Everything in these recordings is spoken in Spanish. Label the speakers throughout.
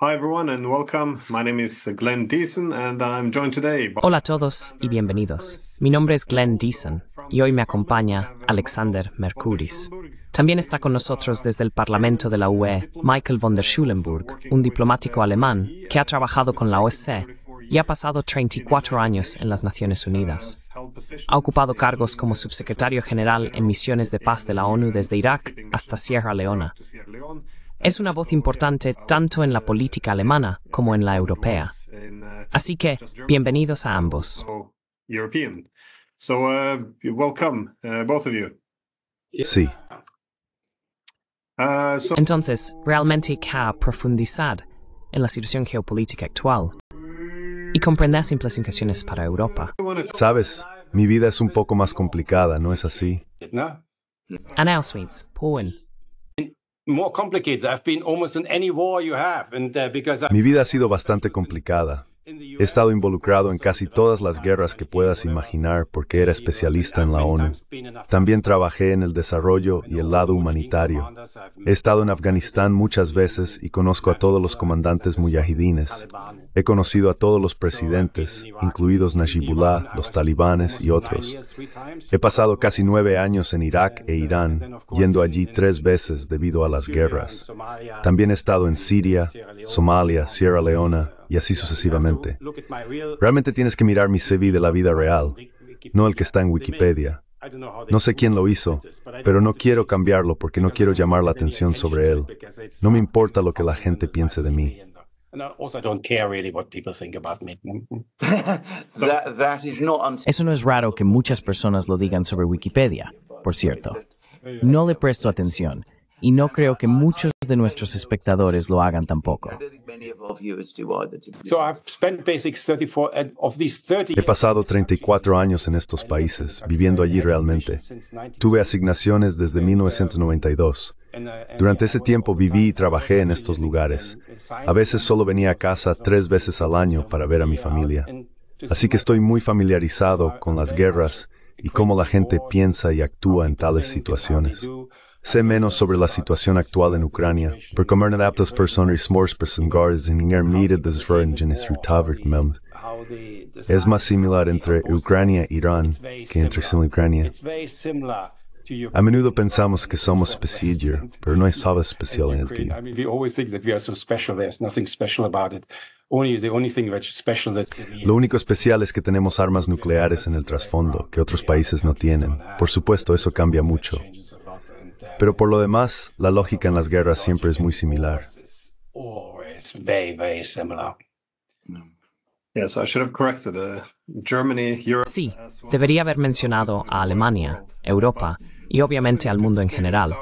Speaker 1: Hi everyone and welcome. My name is Glenn Deason and I'm joined today
Speaker 2: Hola a todos y bienvenidos. Mi nombre es Glenn Deason y hoy me acompaña Alexander Mercuris. También está con nosotros desde el Parlamento de la UE Michael von der Schulenburg, un diplomático alemán que ha trabajado con la OSCE y ha pasado 34 años en las Naciones Unidas. Ha ocupado cargos como subsecretario general en misiones de paz de la ONU desde Irak hasta Sierra Leona. Es una voz importante tanto en la política alemana como en la europea. Así que, bienvenidos a ambos.
Speaker 1: European. So uh, welcome uh, both of you.
Speaker 3: Sí,
Speaker 1: Uh,
Speaker 2: Entonces, realmente que profundizar en la situación geopolítica actual y comprender las implicaciones para Europa.
Speaker 3: sabes, mi vida es un poco más complicada, ¿no es así?
Speaker 2: And Auschwitz, Polen.
Speaker 3: Mi vida ha sido bastante complicada. He estado involucrado en casi todas las guerras que puedas imaginar porque era especialista en la ONU. También trabajé en el desarrollo y el lado humanitario. He estado en Afganistán muchas veces y conozco a todos los comandantes muyahidines. He conocido a todos los presidentes, incluidos Najibullah, los talibanes y otros. He pasado casi nueve años en Irak e Irán, yendo allí tres veces debido a las guerras. También he estado en Siria, Somalia, Sierra Leona y así sucesivamente. Realmente tienes que mirar mi CV de la vida real, no el que está en Wikipedia. No sé quién lo hizo, pero no quiero cambiarlo porque no quiero llamar la atención sobre él. No me importa lo que la gente piense de mí.
Speaker 4: Eso no es raro que muchas personas lo digan sobre Wikipedia, por cierto. No le presto atención y no creo que muchos de nuestros espectadores lo hagan tampoco.
Speaker 5: I don't think many of our viewers do either. To be
Speaker 6: So I've spent basic 34 and of these 30
Speaker 3: He pasado 34 años en estos países, viviendo allí realmente. Tuve asignaciones desde 1992. Durante ese tiempo viví y trabajé en estos lugares. A veces solo venía a casa tres veces al año para ver a mi familia. Así que estoy muy familiarizado con las guerras y cómo la gente piensa y actúa en tales situaciones. Sé menos sobre la situación actual en Ucrania, pero kommer adaptas personer småspersengares en inga mire desföringen rutavert mem. Es más similar entre Ucrania e Irán que entre sin Ucrania. A menudo pensamos que somos especial, pero no hay nada especial en el
Speaker 6: Ukraine. I mean, we always think that we are so special. There's nothing special about it. Only the only thing which is special that's civilian.
Speaker 3: Lo único especial es que tenemos armas nucleares en el trasfondo que otros países no tienen. Por supuesto, eso cambia mucho. Pero por lo demás, la lógica en las guerras siempre es muy similar.
Speaker 6: it's always very, very similar.
Speaker 1: yes, I should have corrected uh, Germany, Europe.
Speaker 2: Sí, debería haber mencionado a Alemania, Europa y obviamente al mundo en general.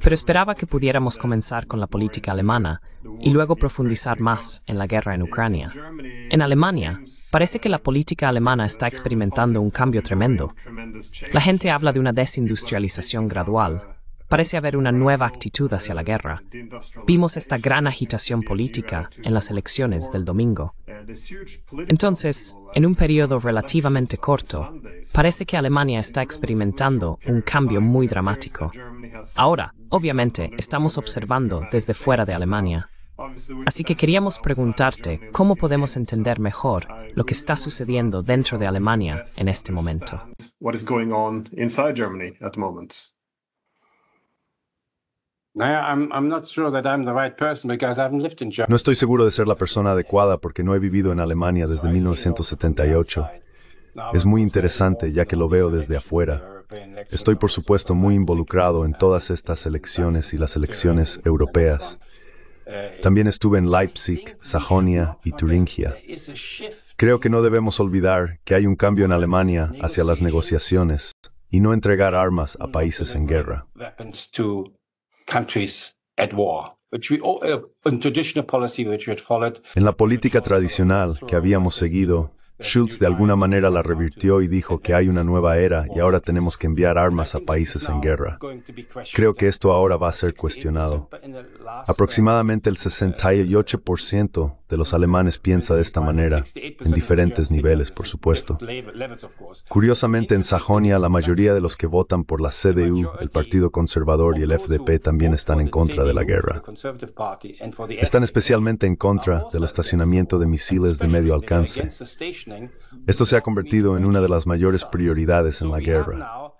Speaker 2: Pero esperaba que pudiéramos comenzar con la política alemana y luego profundizar más en la guerra en Ucrania. En Alemania, parece que la política alemana está experimentando un cambio tremendo. La gente habla de una desindustrialización gradual. Parece haber una nueva actitud hacia la guerra. Vimos esta gran agitación política en las elecciones del domingo. Entonces, en un periodo relativamente corto, parece que Alemania está experimentando un cambio muy dramático. Ahora, obviamente, estamos observando desde fuera de Alemania. Así que queríamos preguntarte cómo podemos entender mejor lo que está sucediendo dentro de Alemania en este momento.
Speaker 3: No estoy seguro de ser la persona adecuada porque no he vivido en Alemania desde 1978. Es muy interesante ya que lo veo desde afuera. Estoy por supuesto muy involucrado en todas estas elecciones y las elecciones europeas. También estuve en Leipzig, Sajonia y Turingia. Creo que no debemos olvidar que hay un cambio en Alemania hacia las negociaciones y no entregar armas a países en guerra.
Speaker 6: Countries at war.
Speaker 3: En la política tradicional que habíamos seguido, Schulz de alguna manera la revirtió y dijo que hay una nueva era y ahora tenemos que enviar armas a países en guerra. Creo que esto ahora va a ser cuestionado. Aproximadamente el 68% de los alemanes piensa de esta manera, en diferentes niveles, por supuesto. Curiosamente, en Sajonia, la mayoría de los que votan por la CDU, el Partido Conservador y el FDP también están en contra de la guerra. Están especialmente en contra del estacionamiento de misiles de medio alcance. Esto se ha convertido en una de las mayores prioridades en la guerra.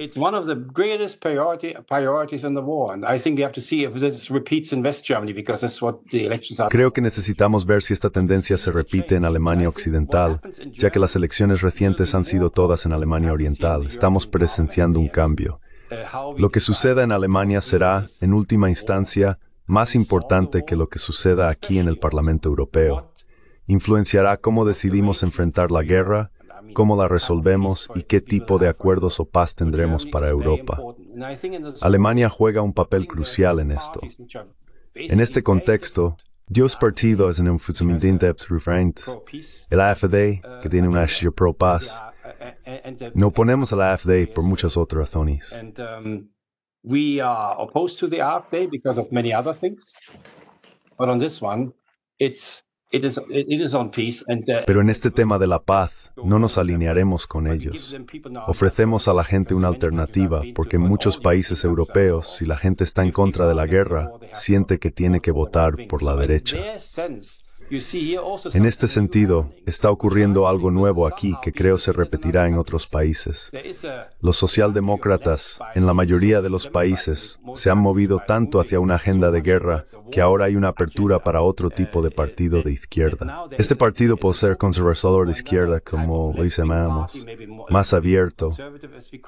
Speaker 6: It's one of the greatest priority, priorities in the war, and I think we have to see if this repeats in West Germany because that's what the elections are.
Speaker 3: Creo que necesitamos ver si esta tendencia se repite en Alemania Occidental, ya que las elecciones recientes han sido todas en Alemania Oriental. Estamos presenciando un cambio. Lo que suceda en Alemania será, en última instancia, más importante que lo que suceda aquí en el Parlamento Europeo. Influenciará cómo decidimos enfrentar la guerra, cómo la resolvemos y qué tipo de acuerdos o paz tendremos para Europa. Alemania juega un papel crucial en esto. En este contexto, dos partidos en un diferente. El AfD, que tiene una acción pro paz. No oponemos a la AfD por muchas otras razones.
Speaker 6: We are opposed to the AfD because of many other things. But on this one, it's
Speaker 3: pero en este tema de la paz, no nos alinearemos con ellos. Ofrecemos a la gente una alternativa porque en muchos países europeos, si la gente está en contra de la guerra, siente que tiene que votar por la derecha. En este sentido, está ocurriendo algo nuevo aquí que creo se repetirá en otros países. Los socialdemócratas, en la mayoría de los países, se han movido tanto hacia una agenda de guerra que ahora hay una apertura para otro tipo de partido de izquierda. Este partido puede ser conservador de izquierda, como lo llamamos, más abierto,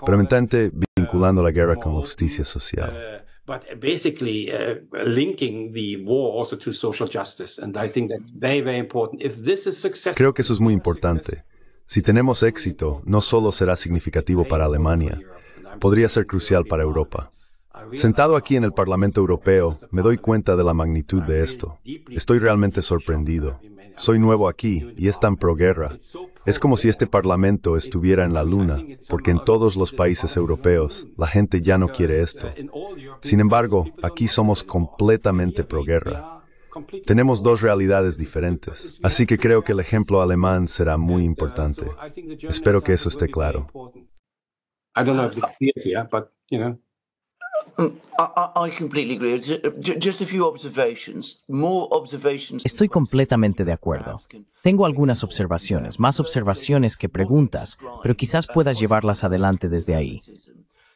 Speaker 3: permanente vinculando la guerra con la justicia social.
Speaker 6: But basically uh, linking the war also to social justice. And I think that's very, very important. If this is successful,
Speaker 3: Creo que eso es muy importante. Si tenemos éxito, no solo será significativo para Alemania, podría ser crucial para Europa. Sentado aquí en el Parlamento Europeo, me doy cuenta de la magnitud de esto. Estoy realmente sorprendido. Soy nuevo aquí y es tan pro-guerra. Es como si este Parlamento estuviera en la luna, porque en todos los países europeos la gente ya no quiere esto. Sin embargo, aquí somos completamente pro-guerra. Tenemos dos realidades diferentes, así que creo que el ejemplo alemán será muy importante. Espero que eso esté claro.
Speaker 4: Estoy completamente de acuerdo. Tengo algunas observaciones, más observaciones que preguntas, pero quizás puedas llevarlas adelante desde ahí.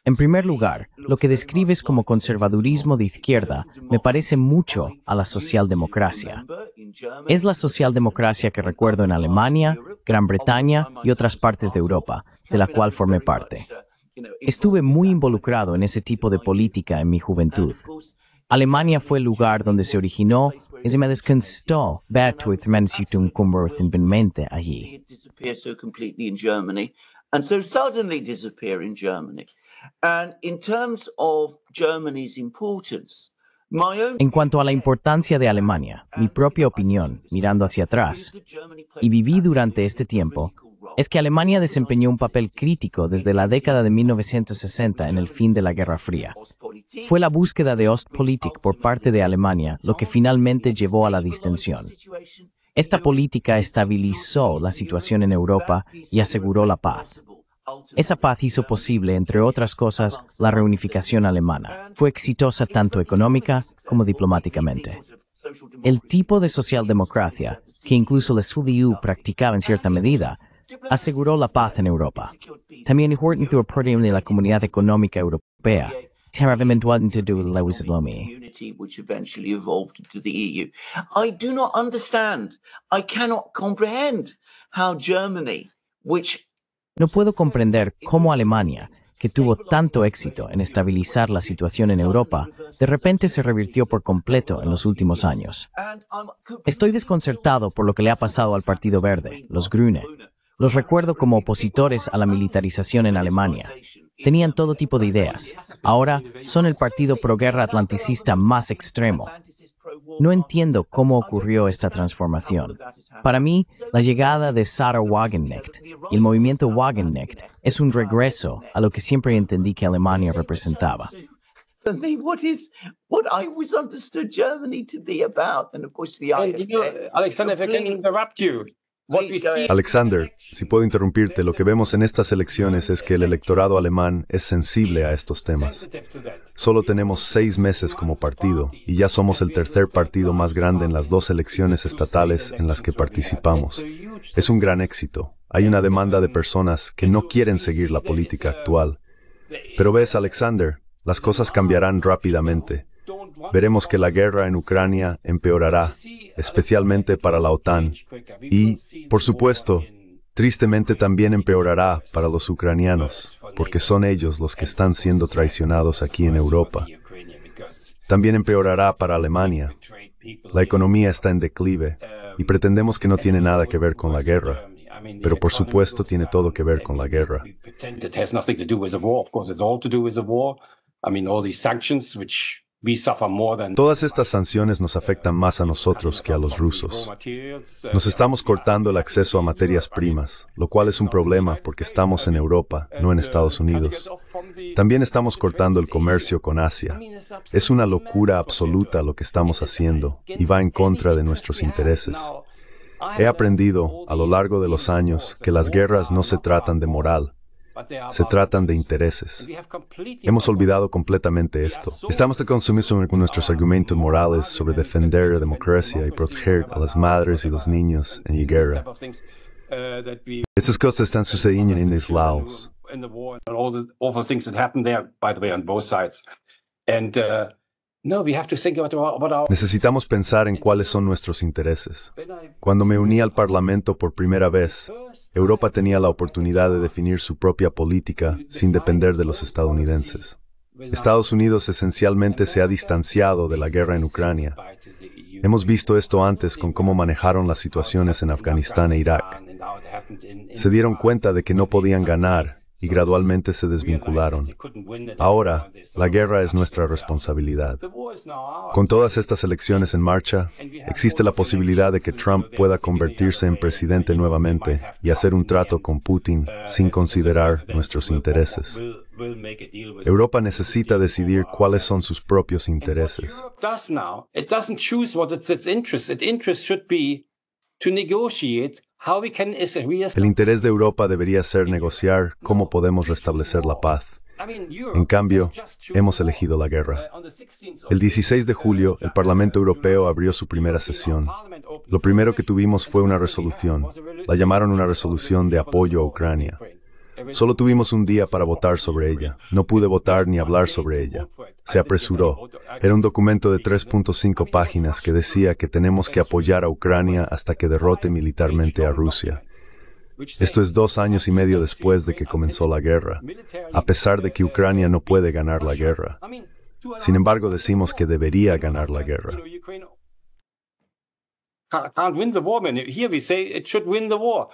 Speaker 4: En primer lugar, lo que describes como conservadurismo de izquierda me parece mucho a la socialdemocracia. Es la socialdemocracia que recuerdo en Alemania, Gran Bretaña y otras partes de Europa, de la cual formé parte. Estuve muy involucrado en ese tipo de política en mi juventud. Alemania fue el lugar donde se originó y se me desconstó ver tu Mensitum mente allí.
Speaker 5: And so suddenly disappear in Germany. And in terms of Germany's importance, my own
Speaker 4: En cuanto a la importancia de Alemania, mi propia opinión, mirando hacia atrás, y viví durante este tiempo, es que Alemania desempeñó un papel crítico desde la década de 1960 en el fin de la Guerra Fría. Fue la búsqueda de Ostpolitik por parte de Alemania lo que finalmente llevó a la distensión. Esta política estabilizó la situación en Europa y aseguró la paz. Esa paz hizo posible, entre otras cosas, la reunificación alemana. Fue exitosa tanto económica como diplomáticamente. El tipo de socialdemocracia, que incluso la SUDIU practicaba en cierta medida, aseguró la paz en Europa. También importante en la comunidad económica europea.
Speaker 5: eventually evolved into the EU. I do not understand. I cannot comprehend how Germany, which
Speaker 4: No puedo comprender cómo Alemania, que tuvo tanto éxito en estabilizar la situación en Europa, de repente se revirtió por completo en los últimos años. Estoy desconcertado por lo que le ha pasado al Partido Verde, los Grüne. Los recuerdo como opositores a la militarización en Alemania. Tenían todo tipo de ideas. Ahora son el partido proguerra atlanticista más extremo. No entiendo cómo ocurrió esta transformación. Para mí, la llegada de Sarah Wagenknecht y el movimiento Wagenknecht es un regreso a lo que siempre entendí que Alemania representaba.
Speaker 5: What is what I was understood Germany to be about, and of course the
Speaker 6: And, you know,
Speaker 5: IFA.
Speaker 6: Alexander, if I can interrupt you,
Speaker 3: Alexander, si puedo interrumpirte, lo que vemos en estas elecciones es que el electorado alemán es sensible a estos temas. Solo tenemos seis meses como partido y ya somos el tercer partido más grande en las dos elecciones estatales en las que participamos. Es un gran éxito. Hay una demanda de personas que no quieren seguir la política actual. Pero ves, Alexander, las cosas cambiarán rápidamente. Veremos que la guerra en Ucrania empeorará, especialmente para la OTAN. Y, por supuesto, tristemente también empeorará para los ucranianos, porque son ellos los que están siendo traicionados aquí en Europa. También empeorará para Alemania. La economía está en declive y pretendemos que no tiene nada que ver con la guerra, pero por supuesto tiene todo que ver con la guerra.
Speaker 6: I mean, all these sanctions, which
Speaker 3: Todas estas sanciones nos afectan más a nosotros que a los rusos. Nos estamos cortando el acceso a materias primas, lo cual es un problema porque estamos en Europa, no en Estados Unidos. También estamos cortando el comercio con Asia. Es una locura absoluta lo que estamos haciendo y va en contra de nuestros intereses. He aprendido a lo largo de los años que las guerras no se tratan de moral, se tratan de intereses. Hemos olvidado completamente esto. Estamos tan consumidos con nuestros argumentos morales sobre defender la democracia y proteger a las madres y los niños en la guerra. Estas cosas están sucediendo en los lados.
Speaker 6: And uh,
Speaker 3: Necesitamos pensar en cuáles son nuestros intereses. Cuando me uní al Parlamento por primera vez, Europa tenía la oportunidad de definir su propia política sin depender de los estadounidenses. Estados Unidos esencialmente se ha distanciado de la guerra en Ucrania. Hemos visto esto antes con cómo manejaron las situaciones en Afganistán e Irak. Se dieron cuenta de que no podían ganar y gradualmente se desvincularon. Ahora, la guerra es nuestra responsabilidad. Con todas estas elecciones en marcha, existe la posibilidad de que Trump pueda convertirse en presidente nuevamente y hacer un trato con Putin sin considerar nuestros intereses. Europa necesita decidir cuáles son sus propios intereses.
Speaker 6: to negotiate
Speaker 3: El interés de Europa debería ser negociar cómo podemos restablecer la paz. En cambio, hemos elegido la guerra. El 16 de julio, el Parlamento Europeo abrió su primera sesión. Lo primero que tuvimos fue una resolución. La llamaron una resolución de apoyo a Ucrania. Solo tuvimos un día para votar sobre ella. No pude votar ni hablar sobre ella. Se apresuró. Era un documento de 3.5 páginas que decía que tenemos que apoyar a Ucrania hasta que derrote militarmente a Rusia. Esto es dos años y medio después de que comenzó la guerra, a pesar de que Ucrania no puede ganar la guerra. Sin embargo, decimos que debería ganar la guerra.
Speaker 6: Can't win the war. man. Here we say it should win the war.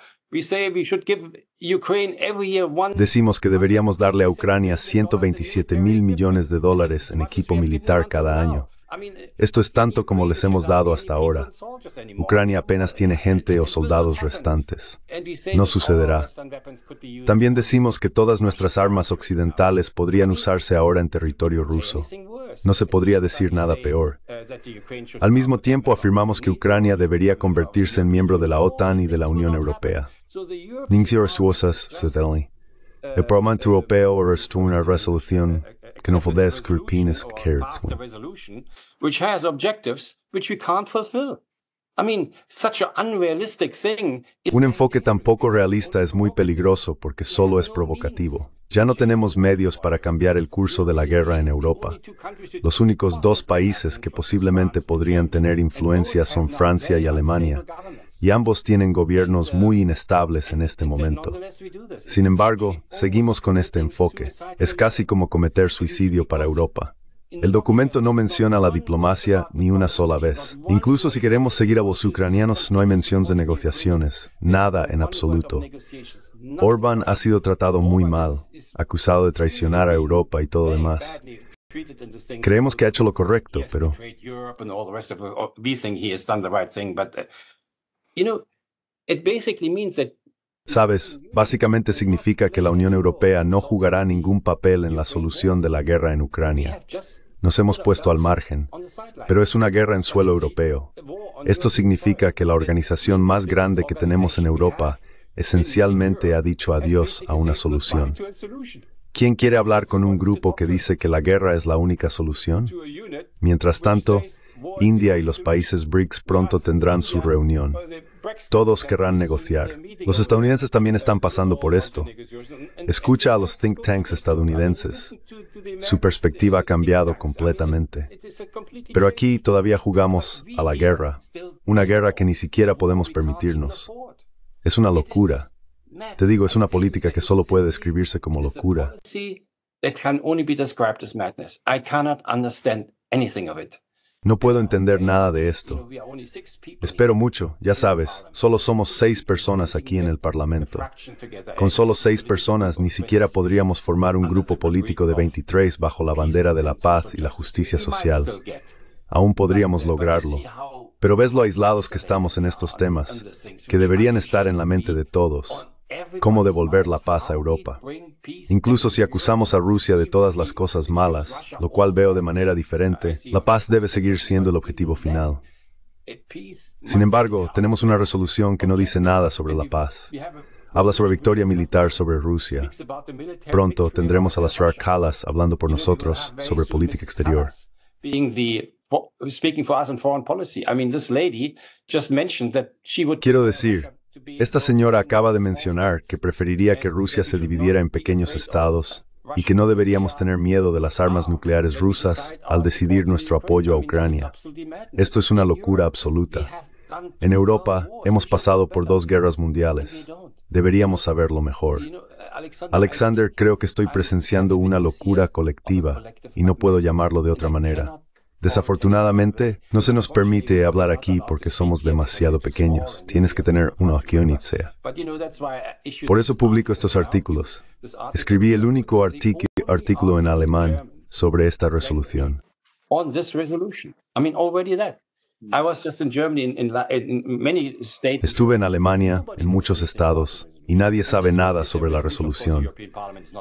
Speaker 3: Decimos que deberíamos darle a Ucrania 127 mil millones de dólares en equipo militar cada año. Esto es tanto como les hemos dado hasta ahora. Ucrania apenas tiene gente o soldados restantes. No sucederá. También decimos que todas nuestras armas occidentales podrían usarse ahora en territorio ruso. No se podría decir nada peor. Al mismo tiempo afirmamos que Ucrania debería convertirse en miembro de la OTAN y de la Unión Europea. Sedeli. El Parlamento Europeo arrestó una resolución que no puede escrupir
Speaker 6: passed a resolution which has objectives which we can't fulfill. I mean, such an unrealistic thing. is-
Speaker 3: Un enfoque tan poco realista es muy peligroso porque solo es provocativo. Ya no tenemos medios para cambiar el curso de la guerra en Europa. Los únicos dos países que posiblemente podrían tener influencia son Francia y Alemania, y ambos tienen gobiernos muy inestables en este momento. Sin embargo, seguimos con este enfoque. Es casi como cometer suicidio para Europa. El documento no menciona la diplomacia ni una sola vez. Incluso si queremos seguir a los ucranianos, no hay mención de negociaciones. Nada en absoluto. Orbán ha sido tratado muy mal, acusado de traicionar a Europa y todo demás. Creemos que ha hecho lo correcto, pero Sabes, básicamente significa que la Unión Europea no jugará ningún papel en la solución de la guerra en Ucrania. Nos hemos puesto al margen, pero es una guerra en suelo europeo. Esto significa que la organización más grande que tenemos en Europa esencialmente ha dicho adiós a una solución. ¿Quién quiere hablar con un grupo que dice que la guerra es la única solución? Mientras tanto, India y los países BRICS pronto tendrán su reunión. Todos querrán negociar. Los estadounidenses también están pasando por esto. Escucha a los think tanks estadounidenses. Su perspectiva ha cambiado completamente. Pero aquí todavía jugamos a la guerra, una guerra que ni siquiera podemos permitirnos. Es una locura. Te digo, es una política que solo puede describirse como locura. No puedo entender nada de esto. Espero mucho, ya sabes, solo somos seis personas aquí en el Parlamento. Con solo seis personas ni siquiera podríamos formar un grupo político de 23 bajo la bandera de la paz y la justicia social. Aún podríamos lograrlo. Pero ves lo aislados que estamos en estos temas, que deberían estar en la mente de todos cómo devolver la paz a Europa. Incluso si acusamos a Rusia de todas las cosas malas, lo cual veo de manera diferente, la paz debe seguir siendo el objetivo final. Sin embargo, tenemos una resolución que no dice nada sobre la paz. Habla sobre victoria militar sobre Rusia. Pronto tendremos a las Kalas hablando por nosotros sobre política exterior. Quiero decir, esta señora acaba de mencionar que preferiría que Rusia se dividiera en pequeños estados y que no deberíamos tener miedo de las armas nucleares rusas al decidir nuestro apoyo a Ucrania. Esto es una locura absoluta. En Europa hemos pasado por dos guerras mundiales. Deberíamos saberlo mejor. Alexander, creo que estoy presenciando una locura colectiva y no puedo llamarlo de otra manera. Desafortunadamente, no se nos permite hablar aquí porque somos demasiado pequeños. Tienes que tener una sea. Por eso publico estos artículos. Escribí el único artículo en alemán sobre esta resolución. Estuve en Alemania, en muchos estados, y nadie sabe nada sobre la resolución.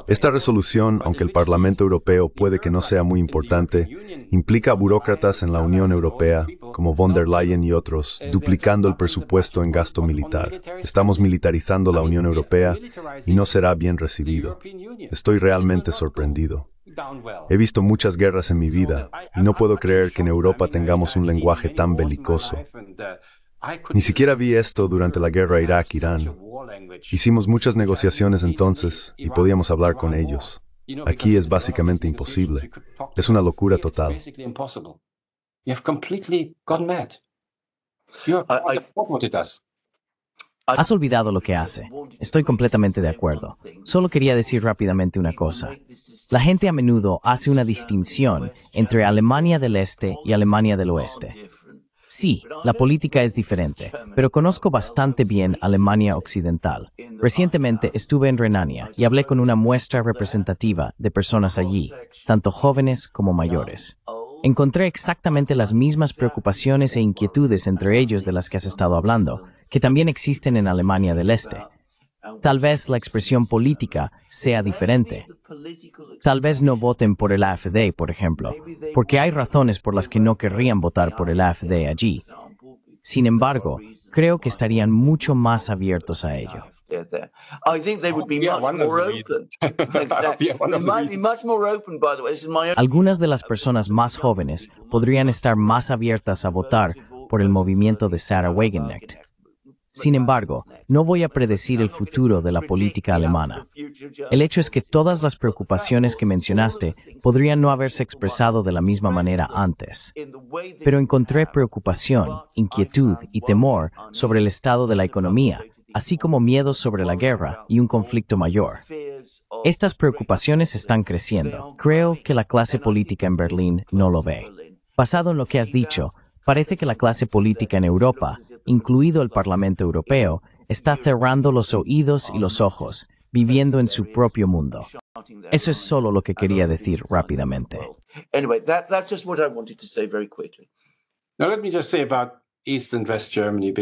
Speaker 3: Esta resolución, aunque el Parlamento Europeo puede que no sea muy importante, implica a burócratas en la Unión Europea, como von der Leyen y otros, duplicando el presupuesto en gasto militar. Estamos militarizando la Unión Europea y no será bien recibido. Estoy realmente sorprendido. He visto muchas guerras en mi vida y no puedo creer que en Europa tengamos un lenguaje tan belicoso. Ni siquiera vi esto durante la guerra Irak-Irán. Hicimos muchas negociaciones entonces y podíamos hablar con ellos. Aquí es básicamente imposible. Es una locura total.
Speaker 4: Has olvidado lo que hace. Estoy completamente de acuerdo. Solo quería decir rápidamente una cosa. La gente a menudo hace una distinción entre Alemania del Este y Alemania del Oeste. Sí, la política es diferente, pero conozco bastante bien Alemania Occidental. Recientemente estuve en Renania y hablé con una muestra representativa de personas allí, tanto jóvenes como mayores. Encontré exactamente las mismas preocupaciones e inquietudes entre ellos de las que has estado hablando, que también existen en Alemania del Este. Tal vez la expresión política sea diferente. Tal vez no voten por el AfD, por ejemplo, porque hay razones por las que no querrían votar por el AfD allí. Sin embargo, creo que estarían mucho más abiertos a ello. Algunas de las personas más jóvenes podrían estar más abiertas a votar por el movimiento de Sarah Wagenknecht. Sin embargo, no voy a predecir el futuro de la política alemana. El hecho es que todas las preocupaciones que mencionaste podrían no haberse expresado de la misma manera antes. Pero encontré preocupación, inquietud y temor sobre el estado de la economía, así como miedos sobre la guerra y un conflicto mayor. Estas preocupaciones están creciendo. Creo que la clase política en Berlín no lo ve. Basado en lo que has dicho, Parece que la clase política en Europa, incluido el Parlamento Europeo, está cerrando los oídos y los ojos, viviendo en su propio mundo. Eso es solo lo que quería decir rápidamente.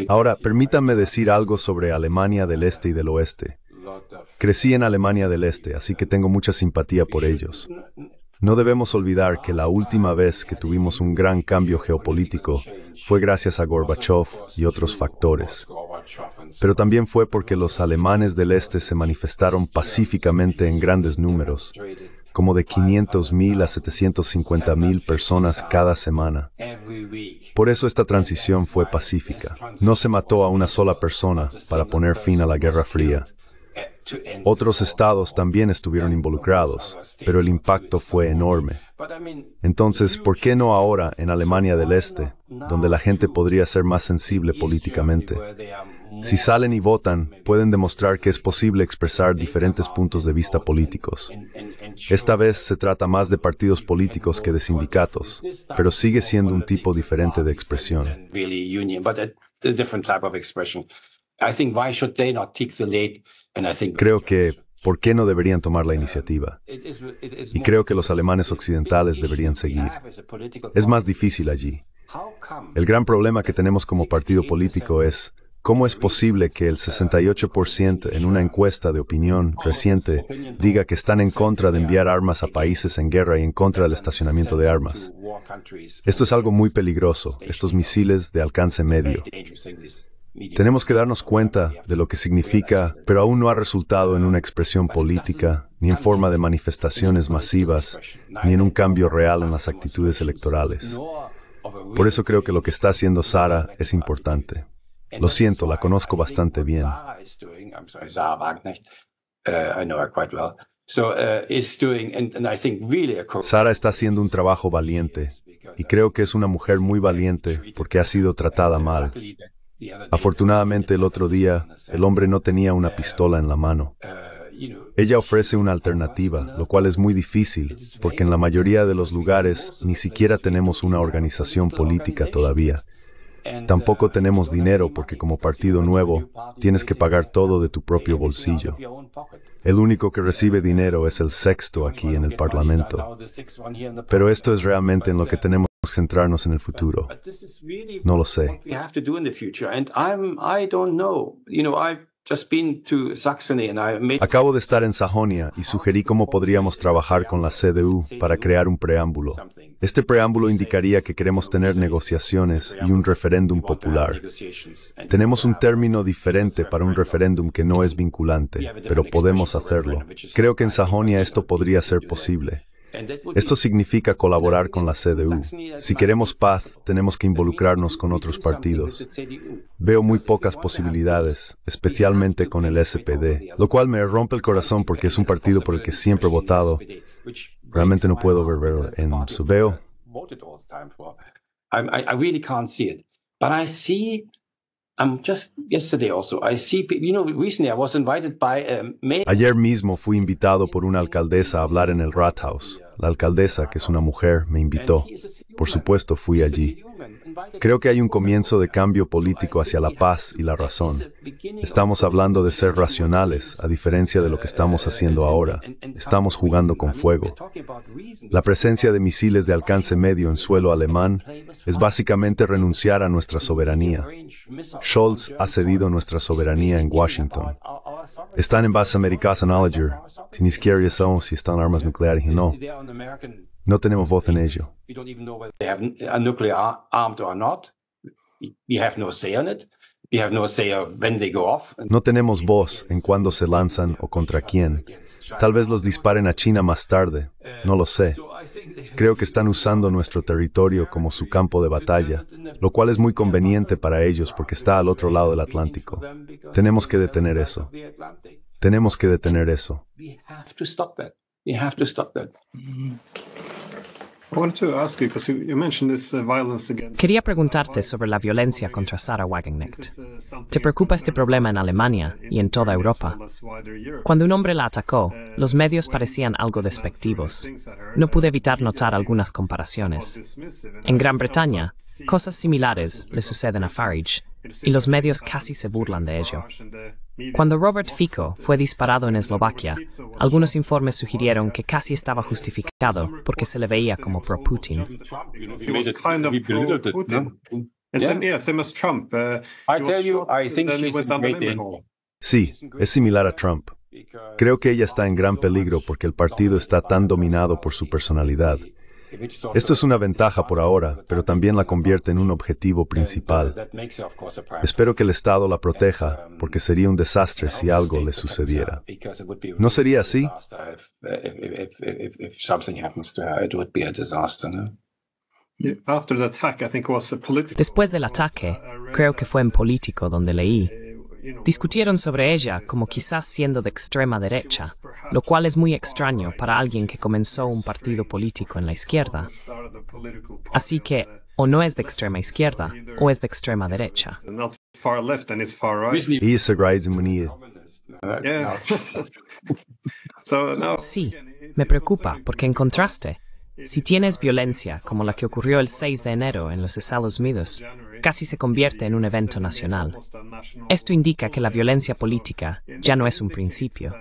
Speaker 3: Ahora, permítanme decir algo sobre Alemania del Este y del Oeste. Crecí en Alemania del Este, así que tengo mucha simpatía por ellos. No debemos olvidar que la última vez que tuvimos un gran cambio geopolítico fue gracias a Gorbachev y otros factores. Pero también fue porque los alemanes del este se manifestaron pacíficamente en grandes números, como de 500.000 a 750.000 personas cada semana. Por eso esta transición fue pacífica. No se mató a una sola persona para poner fin a la Guerra Fría. Otros estados también estuvieron involucrados, pero el impacto fue enorme. Entonces, ¿por qué no ahora en Alemania del Este, donde la gente podría ser más sensible políticamente? Si salen y votan, pueden demostrar que es posible expresar diferentes puntos de vista políticos. Esta vez se trata más de partidos políticos que de sindicatos, pero sigue siendo un tipo diferente de expresión. Creo que, ¿por qué no deberían tomar la iniciativa? Y creo que los alemanes occidentales deberían seguir. Es más difícil allí. El gran problema que tenemos como partido político es, ¿cómo es posible que el 68% en una encuesta de opinión reciente diga que están en contra de enviar armas a países en guerra y en contra del estacionamiento de armas? Esto es algo muy peligroso, estos misiles de alcance medio. Tenemos que darnos cuenta de lo que significa, pero aún no ha resultado en una expresión política, ni en forma de manifestaciones masivas, ni en un cambio real en las actitudes electorales. Por eso creo que lo que está haciendo Sara es importante. Lo siento, la conozco bastante bien. Sara está haciendo un trabajo valiente y creo que es una mujer muy valiente porque ha sido tratada mal. Afortunadamente el otro día el hombre no tenía una pistola en la mano. Ella ofrece una alternativa, lo cual es muy difícil, porque en la mayoría de los lugares ni siquiera tenemos una organización política todavía. Tampoco tenemos dinero porque como partido nuevo tienes que pagar todo de tu propio bolsillo. El único que recibe dinero es el sexto aquí en el Parlamento. Pero esto es realmente en lo que tenemos centrarnos en el futuro. No lo sé. Acabo de estar en Sajonia y sugerí cómo podríamos trabajar con la CDU para crear un preámbulo. Este preámbulo indicaría que queremos tener negociaciones y un referéndum popular. Tenemos un término diferente para un referéndum que no es vinculante, pero podemos hacerlo. Creo que en Sajonia esto podría ser posible. Esto significa colaborar con la CDU. Si queremos paz, tenemos que involucrarnos con otros partidos. Veo muy pocas posibilidades, especialmente con el SPD, lo cual me rompe el corazón porque es un partido por el que siempre he votado. Realmente no puedo verlo en su veo. Ayer mismo fui invitado por una alcaldesa a hablar en el Rathaus. La alcaldesa, que es una mujer, me invitó. Por supuesto, fui allí. Creo que hay un comienzo de cambio político hacia la paz y la razón. Estamos hablando de ser racionales, a diferencia de lo que estamos haciendo ahora. Estamos jugando con fuego. La presencia de misiles de alcance medio en suelo alemán es básicamente renunciar a nuestra soberanía. Scholz ha cedido nuestra soberanía en Washington. Están en bases americanas en Alger. Si ni siquiera sabemos si están armas nucleares y no. No tenemos voz en ello. No tenemos voz en cuándo se lanzan o contra quién. Tal vez los disparen a China más tarde. No lo sé. Creo que están usando nuestro territorio como su campo de batalla, lo cual es muy conveniente para ellos porque está al otro lado del Atlántico. Tenemos que detener eso. Tenemos que detener eso.
Speaker 2: Quería preguntarte sobre la violencia contra Sarah Wagenknecht. ¿Te preocupa este problema en Alemania y en toda Europa? Cuando un hombre la atacó, los medios parecían algo despectivos. No pude evitar notar algunas comparaciones. En Gran Bretaña, cosas similares le suceden a Farage, y los medios casi se burlan de ello. Cuando Robert Fico fue disparado en Eslovaquia, algunos informes sugirieron que casi estaba justificado porque se le veía como pro-Putin.
Speaker 3: Sí, es similar a Trump. Creo que ella está en gran peligro porque el partido está tan dominado por su personalidad. Esto es una ventaja por ahora, pero también la convierte en un objetivo principal. Espero que el Estado la proteja, porque sería un desastre si algo le sucediera. ¿No sería así?
Speaker 2: Después del ataque, creo que fue en Político donde leí, discutieron sobre ella como quizás siendo de extrema derecha, lo cual es muy extraño para alguien que comenzó un partido político en la izquierda. Así que o no es de extrema izquierda o es de extrema derecha. Sí, me preocupa porque en contraste, si tienes violencia como la que ocurrió el 6 de enero en los Estados Unidos, casi se convierte en un evento nacional. Esto indica que la violencia política ya no es un principio.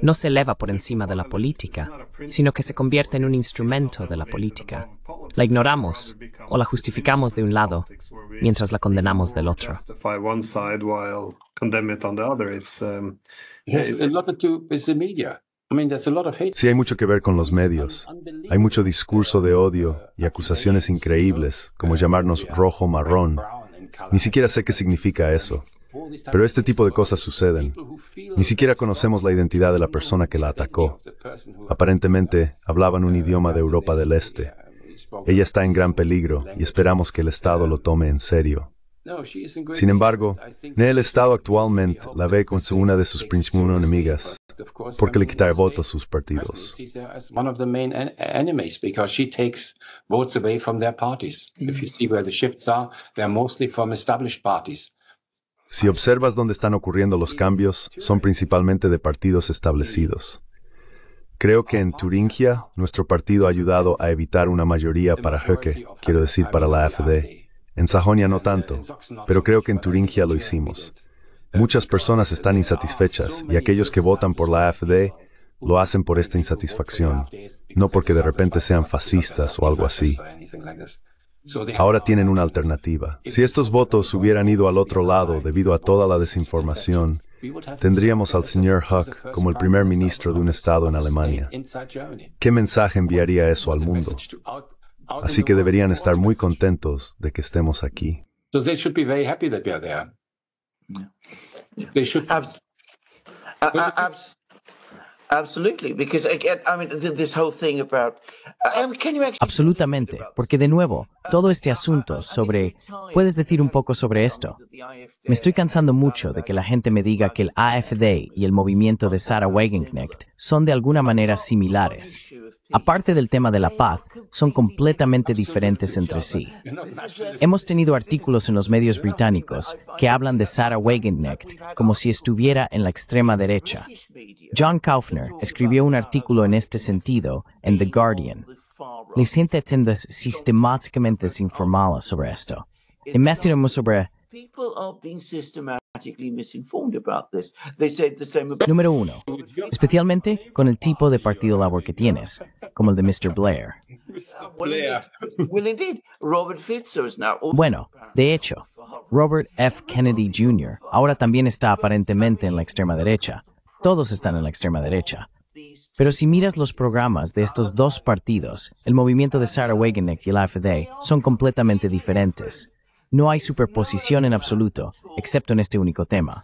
Speaker 2: No se eleva por encima de la política, sino que se convierte en un instrumento de la política. La ignoramos o la justificamos de un lado mientras la condenamos del otro.
Speaker 3: Sí, hay mucho que ver con los medios. Hay mucho discurso de odio y acusaciones increíbles, como llamarnos rojo marrón. Ni siquiera sé qué significa eso. Pero este tipo de cosas suceden. Ni siquiera conocemos la identidad de la persona que la atacó. Aparentemente hablaban un idioma de Europa del Este. Ella está en gran peligro y esperamos que el Estado lo tome en serio. Sin embargo, el Estado actualmente la ve como una de sus principales enemigas, porque le quita votos a sus partidos. Si observas dónde están ocurriendo los cambios, son principalmente de partidos establecidos. Creo que en Turingia nuestro partido ha ayudado a evitar una mayoría para Höcke, quiero decir para la AfD. En Sajonia no tanto, pero creo que en Turingia lo hicimos. Muchas personas están insatisfechas y aquellos que votan por la AfD lo hacen por esta insatisfacción, no porque de repente sean fascistas o algo así. Ahora tienen una alternativa. Si estos votos hubieran ido al otro lado debido a toda la desinformación, tendríamos al señor Huck como el primer ministro de un estado en Alemania. ¿Qué mensaje enviaría eso al mundo? Así que deberían estar muy contentos de que estemos aquí.
Speaker 4: Absolutamente, porque de nuevo, todo este asunto sobre... ¿Puedes decir un poco sobre esto? Me estoy cansando mucho de que la gente me diga que el AFD y el movimiento de Sarah Wagenknecht son de alguna manera similares. Aparte del tema de la paz, son completamente diferentes entre sí. Hemos tenido artículos en los medios británicos que hablan de Sarah Wagenknecht como si estuviera en la extrema derecha. John Kaufner escribió un artículo en este sentido en The Guardian. La gente tiende sistemáticamente desinformada sobre esto. Sobre Número uno, especialmente con el tipo de partido labor que tienes, como el de Mr. Blair. Bueno, de hecho, Robert F. Kennedy Jr. ahora también está aparentemente en la extrema derecha. Todos están en la extrema derecha. Pero si miras los programas de estos dos partidos, el movimiento de Sarah Wagenknecht y el AfD son completamente diferentes. No hay superposición en absoluto, excepto en este único tema.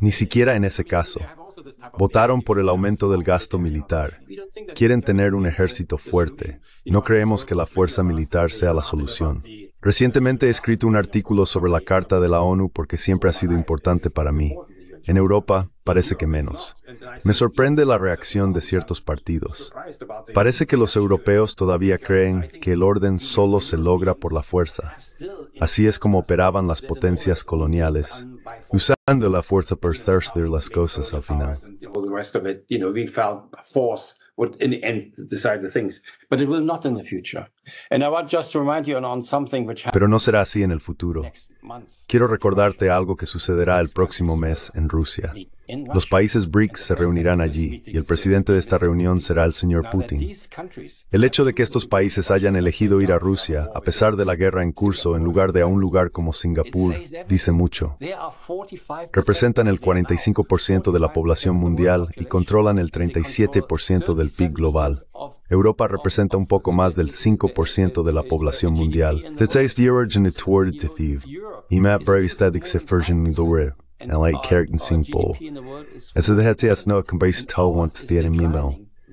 Speaker 3: Ni siquiera en ese caso. Votaron por el aumento del gasto militar. Quieren tener un ejército fuerte. No creemos que la fuerza militar sea la solución. Recientemente he escrito un artículo sobre la Carta de la ONU porque siempre ha sido importante para mí. En Europa parece que menos. Me sorprende la reacción de ciertos partidos. Parece que los europeos todavía creen que el orden solo se logra por la fuerza. Así es como operaban las potencias coloniales, usando la fuerza para hacer las cosas al final. Pero no será así en el futuro. quiero recordarte algo que sucederá el próximo mes en Rusia. Los países BRICS se reunirán allí y el presidente de esta reunión será el señor Putin. El hecho de que estos países hayan elegido ir a Rusia, a pesar de la guerra en curso, en lugar de a un lugar como Singapur, dice mucho. Representan el 45% de la población mundial y controlan el 37% del PIB global. Europa representa un poco más del 5% de la población mundial. En like kerken sin po. Alltså det här till att nå kan bara ta once det är min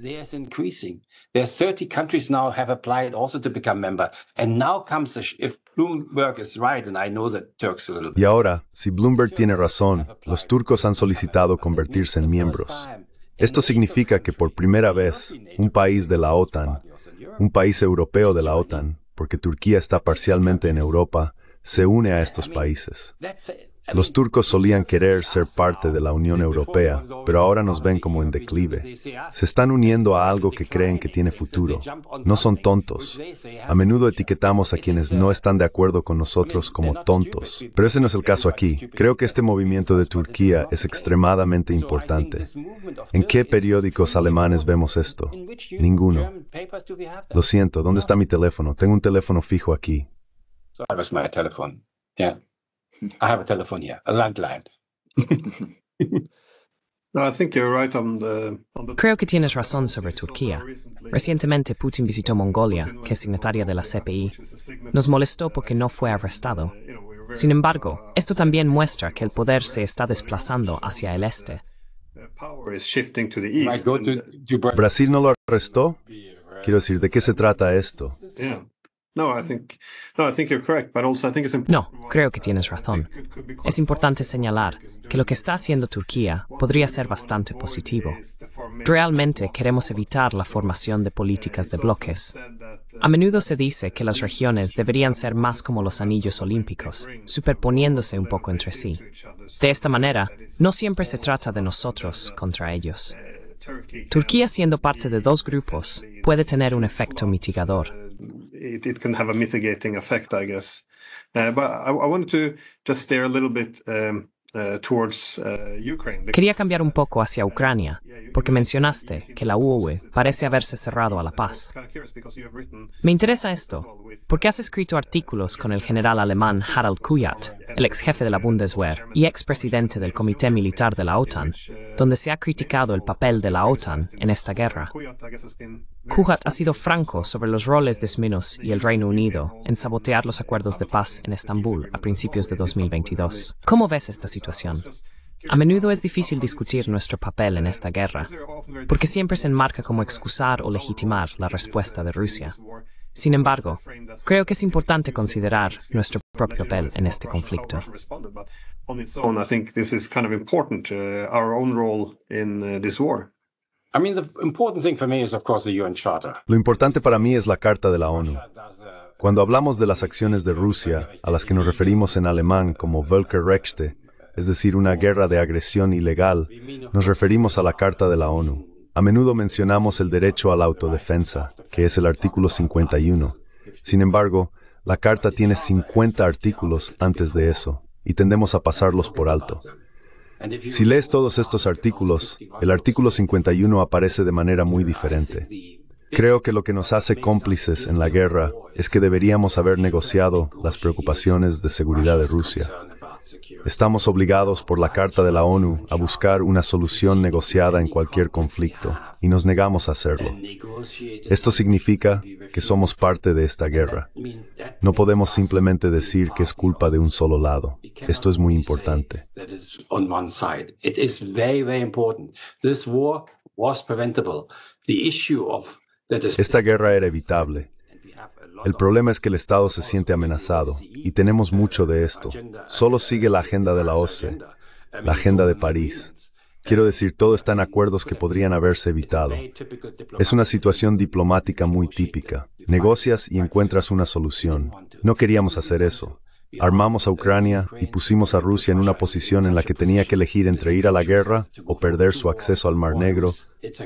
Speaker 6: There's increasing. There's 30 countries now have applied also to become member. And now comes the if Bloomberg is right, and I know that Turks a little bit.
Speaker 3: Y ahora, si Bloomberg tiene razón, los turcos han solicitado convertirse en miembros. Esto significa que por primera vez, un país de la OTAN, un país europeo de la OTAN, porque Turquía está parcialmente en Europa, se une a estos países. Los turcos solían querer ser parte de la Unión Europea, pero ahora nos ven como en declive. Se están uniendo a algo que creen que tiene futuro. No son tontos. A menudo etiquetamos a quienes no están de acuerdo con nosotros como tontos, pero ese no es el caso aquí. Creo que este movimiento de Turquía es extremadamente importante. ¿En qué periódicos alemanes vemos esto? Ninguno. Lo siento, ¿dónde está mi teléfono? Tengo un teléfono fijo aquí.
Speaker 6: I have a telephone here, a landline.
Speaker 2: Creo que tienes razón sobre Turquía. Recientemente Putin visitó Mongolia, que es signataria de la CPI. Nos molestó porque no fue arrestado. Sin embargo, esto también muestra que el poder se está desplazando hacia el este.
Speaker 3: ¿Brasil no lo arrestó? Quiero decir, ¿de qué se trata esto?
Speaker 2: No, creo que tienes razón. Es importante señalar que lo que está haciendo Turquía podría ser bastante positivo. Realmente queremos evitar la formación de políticas de bloques. A menudo se dice que las regiones deberían ser más como los anillos olímpicos, superponiéndose un poco entre sí. De esta manera, no siempre se trata de nosotros contra ellos. Turquía siendo parte de dos grupos puede tener un efecto mitigador
Speaker 1: it, it can have a mitigating effect, I guess. Uh, but I, I, wanted to just steer a little bit um, uh, towards, uh, Ukraine.
Speaker 2: Quería cambiar un poco hacia Ucrania, porque mencionaste que la UE parece haberse cerrado a la paz. Me interesa esto, porque has escrito artículos con el general alemán Harald Kujat, el ex jefe de la Bundeswehr y ex presidente del Comité Militar de la OTAN, donde se ha criticado el papel de la OTAN en esta guerra. Kujat ha sido franco sobre los roles de Sminos y el Reino Unido en sabotear los acuerdos de paz en Estambul a principios de 2022. ¿Cómo ves esta situación? A menudo es difícil discutir nuestro papel en esta guerra, porque siempre se enmarca como excusar o legitimar la respuesta de Rusia. Sin embargo, creo que es importante considerar nuestro propio papel en este conflicto.
Speaker 3: Lo importante para mí es la Carta de la ONU. Cuando hablamos de las acciones de Rusia, a las que nos referimos en alemán como Völkerrechte, es decir, una guerra de agresión ilegal, nos referimos a la Carta de la ONU. A menudo mencionamos el derecho a la autodefensa, que es el artículo 51. Sin embargo, la Carta tiene 50 artículos antes de eso, y tendemos a pasarlos por alto. Si lees todos estos artículos, el artículo 51 aparece de manera muy diferente. Creo que lo que nos hace cómplices en la guerra es que deberíamos haber negociado las preocupaciones de seguridad de Rusia. Estamos obligados por la Carta de la ONU a buscar una solución negociada en cualquier conflicto, y nos negamos a hacerlo. Esto significa que somos parte de esta guerra. No podemos simplemente decir que es culpa de un solo lado. Esto es muy importante. Esta guerra era evitable. El problema es que el Estado se siente amenazado, y tenemos mucho de esto. Solo sigue la agenda de la OCE, la agenda de París. Quiero decir, todo está en acuerdos que podrían haberse evitado. Es una situación diplomática muy típica. Negocias y encuentras una solución. No queríamos hacer eso. Armamos a Ucrania y pusimos a Rusia en una posición en la que tenía que elegir entre ir a la guerra o perder su acceso al Mar Negro,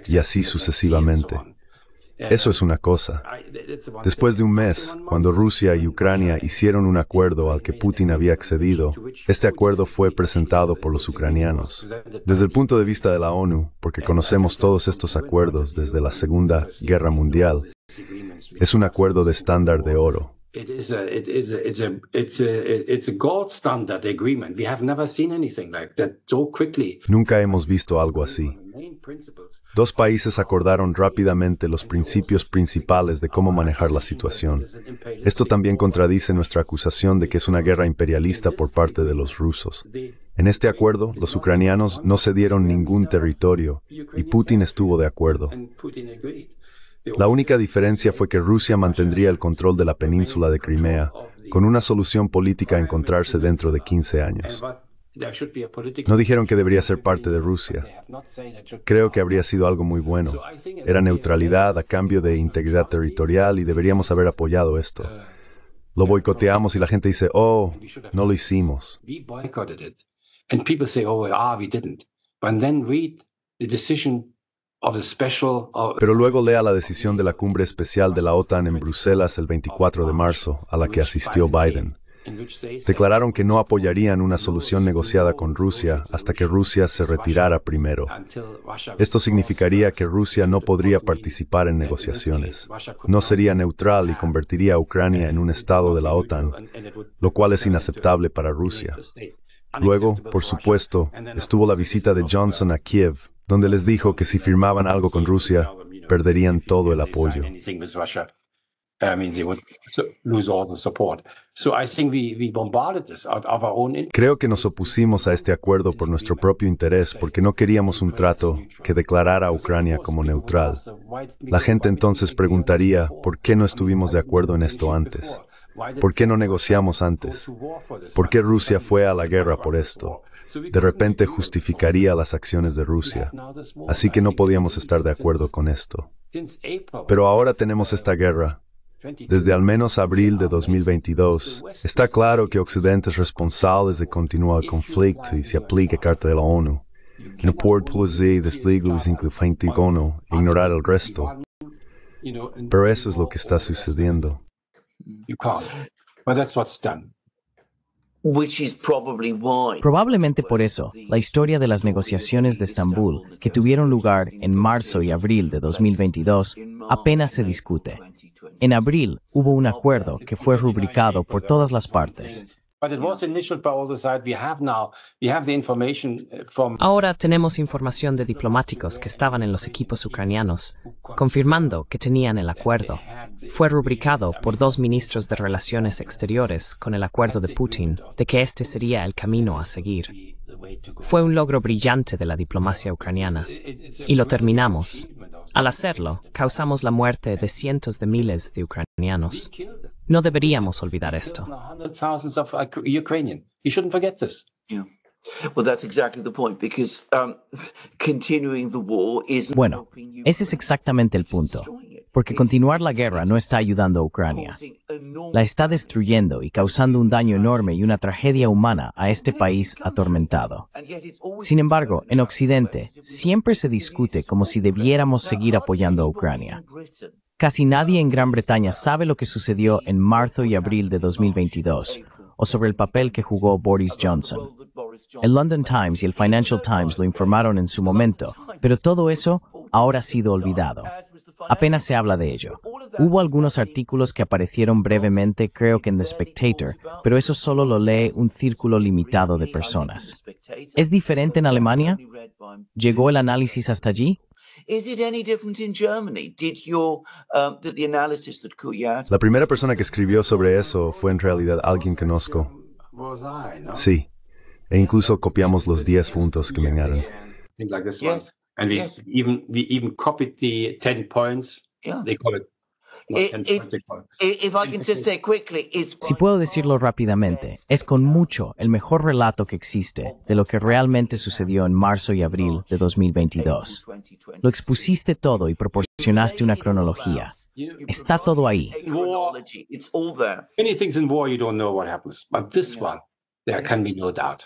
Speaker 3: y así sucesivamente. Eso es una cosa. Después de un mes, cuando Rusia y Ucrania hicieron un acuerdo al que Putin había accedido, este acuerdo fue presentado por los ucranianos. Desde el punto de vista de la ONU, porque conocemos todos estos acuerdos desde la Segunda Guerra Mundial, es un acuerdo de estándar de oro.
Speaker 6: It is a it is a it's a it's a it's a gold standard agreement. We have never seen anything like that so quickly.
Speaker 3: Nunca hemos visto algo así. Dos países acordaron rápidamente los principios principales de cómo manejar la situación. Esto también contradice nuestra acusación de que es una guerra imperialista por parte de los rusos. En este acuerdo, los ucranianos no cedieron ningún territorio y Putin estuvo de acuerdo. La única diferencia fue que Rusia mantendría el control de la península de Crimea, con una solución política a encontrarse dentro de 15 años. No dijeron que debería ser parte de Rusia. Creo que habría sido algo muy bueno. Era neutralidad a cambio de integridad territorial y deberíamos haber apoyado esto. Lo boicoteamos y la gente dice, oh, no lo hicimos. Pero luego lea la decisión de la cumbre especial de la OTAN en Bruselas el 24 de marzo, a la que asistió Biden. Declararon que no apoyarían una solución negociada con Rusia hasta que Rusia se retirara primero. Esto significaría que Rusia no podría participar en negociaciones. No sería neutral y convertiría a Ucrania en un estado de la OTAN, lo cual es inaceptable para Rusia. Luego, por supuesto, estuvo la visita de Johnson a Kiev, donde les dijo que si firmaban algo con Rusia, perderían todo el apoyo. Creo que nos opusimos a este acuerdo por nuestro propio interés porque no queríamos un trato que declarara a Ucrania como neutral. La gente entonces preguntaría por qué no estuvimos de acuerdo en esto antes. ¿Por qué no negociamos antes? ¿Por qué Rusia fue a la guerra por esto? De repente justificaría las acciones de Rusia. Así que no podíamos estar de acuerdo con esto. Pero ahora tenemos esta guerra. Desde al menos abril de 2022, está claro que Occidente es responsable de continuar el conflicto y se aplica Carta de la ONU. No puede ignorar el resto. Pero eso es lo que está sucediendo.
Speaker 4: Probablemente por eso, la historia de las negociaciones de Estambul, que tuvieron lugar en marzo y abril de 2022, apenas se discute. En abril hubo un acuerdo que fue rubricado por todas las partes.
Speaker 2: Ahora tenemos información de diplomáticos que estaban en los equipos ucranianos, confirmando que tenían el acuerdo. Fue rubricado por dos ministros de Relaciones Exteriores con el acuerdo de Putin de que este sería el camino a seguir. Fue un logro brillante de la diplomacia ucraniana. Y lo terminamos. Al hacerlo, causamos la muerte de cientos de miles de ucranianos. No deberíamos olvidar esto.
Speaker 4: Bueno, ese es exactamente el punto, porque continuar la guerra no está ayudando a Ucrania. La está destruyendo y causando un daño enorme y una tragedia humana a este país atormentado. Sin embargo, en Occidente siempre se discute como si debiéramos seguir apoyando a Ucrania. Casi nadie en Gran Bretaña sabe lo que sucedió en marzo y abril de 2022 o sobre el papel que jugó Boris Johnson. El London Times y el Financial Times lo informaron en su momento, pero todo eso ahora ha sido olvidado. Apenas se habla de ello. Hubo algunos artículos que aparecieron brevemente, creo que en The Spectator, pero eso solo lo lee un círculo limitado de personas. ¿Es diferente en Alemania? ¿Llegó el análisis hasta allí?
Speaker 3: La primera persona que escribió sobre eso fue en realidad alguien que conozco. Sí. E incluso copiamos los 10 puntos que me enviaron.
Speaker 4: Si puedo decirlo rápidamente, es con mucho el mejor relato que existe de lo que realmente sucedió en marzo y abril de 2022. Lo expusiste todo y proporcionaste una cronología. Está todo ahí.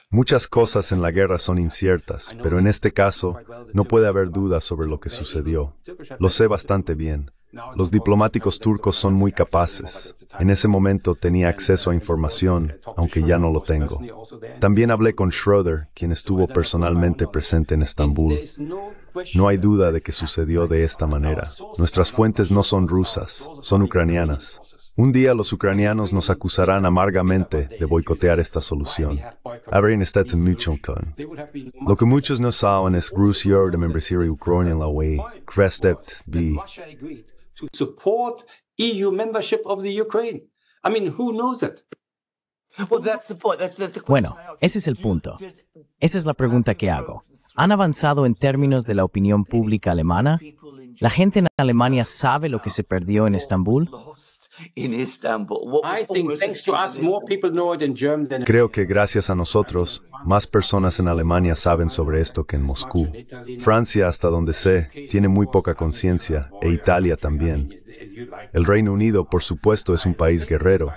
Speaker 3: Muchas cosas en la guerra son inciertas, pero en este caso no puede haber duda sobre lo que sucedió. Lo sé bastante bien. Los diplomáticos turcos son muy capaces. En ese momento tenía acceso a información, aunque ya no lo tengo. También hablé con Schroeder, quien estuvo personalmente presente en Estambul. No hay duda de que sucedió de esta manera. Nuestras fuentes no son rusas, son ucranianas. Un día los ucranianos nos acusarán amargamente de boicotear esta solución. Abrin está en. Lo que muchos no saben es que de membresía Ucrania en la UE, B.
Speaker 6: to support EU membership of the Ukraine. I mean, who knows it?
Speaker 5: Well, that's the point. That's the, the
Speaker 4: Bueno, ese es el punto. Esa es la pregunta que hago. ¿Han avanzado en términos de la opinión pública alemana? ¿La gente en Alemania sabe lo que se perdió en Estambul?
Speaker 5: Lost in Istanbul. What was
Speaker 6: I think
Speaker 5: almost
Speaker 6: thanks to
Speaker 5: achieved
Speaker 6: us,
Speaker 5: in
Speaker 6: more
Speaker 5: Istanbul.
Speaker 6: people know it in German than
Speaker 3: Creo que gracias a nosotros, más personas en Alemania saben sobre esto que en Moscú. Francia, hasta donde sé, tiene muy poca conciencia, e Italia también. El Reino Unido, por supuesto, es un país guerrero.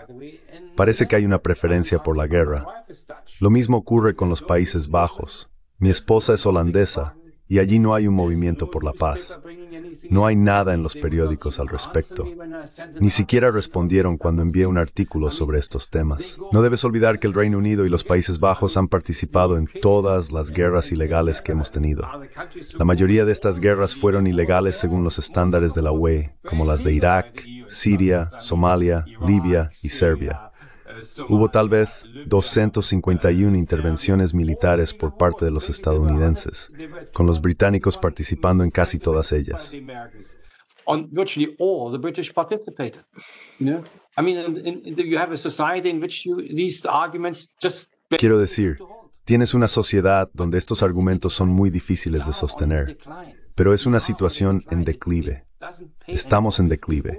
Speaker 3: Parece que hay una preferencia por la guerra. Lo mismo ocurre con los Países Bajos. Mi esposa es holandesa, y allí no hay un movimiento por la paz. No hay nada en los periódicos al respecto. Ni siquiera respondieron cuando envié un artículo sobre estos temas. No debes olvidar que el Reino Unido y los Países Bajos han participado en todas las guerras ilegales que hemos tenido. La mayoría de estas guerras fueron ilegales según los estándares de la UE, como las de Irak, Siria, Somalia, Libia y Serbia. Hubo tal vez 251 intervenciones militares por parte de los estadounidenses, con los británicos participando en casi todas ellas.
Speaker 6: On virtually all, the British participated. You know, I mean, in, in, in the- you have a society in which you, these arguments just
Speaker 3: Quiero decir, tienes una sociedad donde estos argumentos son muy difíciles de sostener, pero es una situación en declive. Estamos en declive.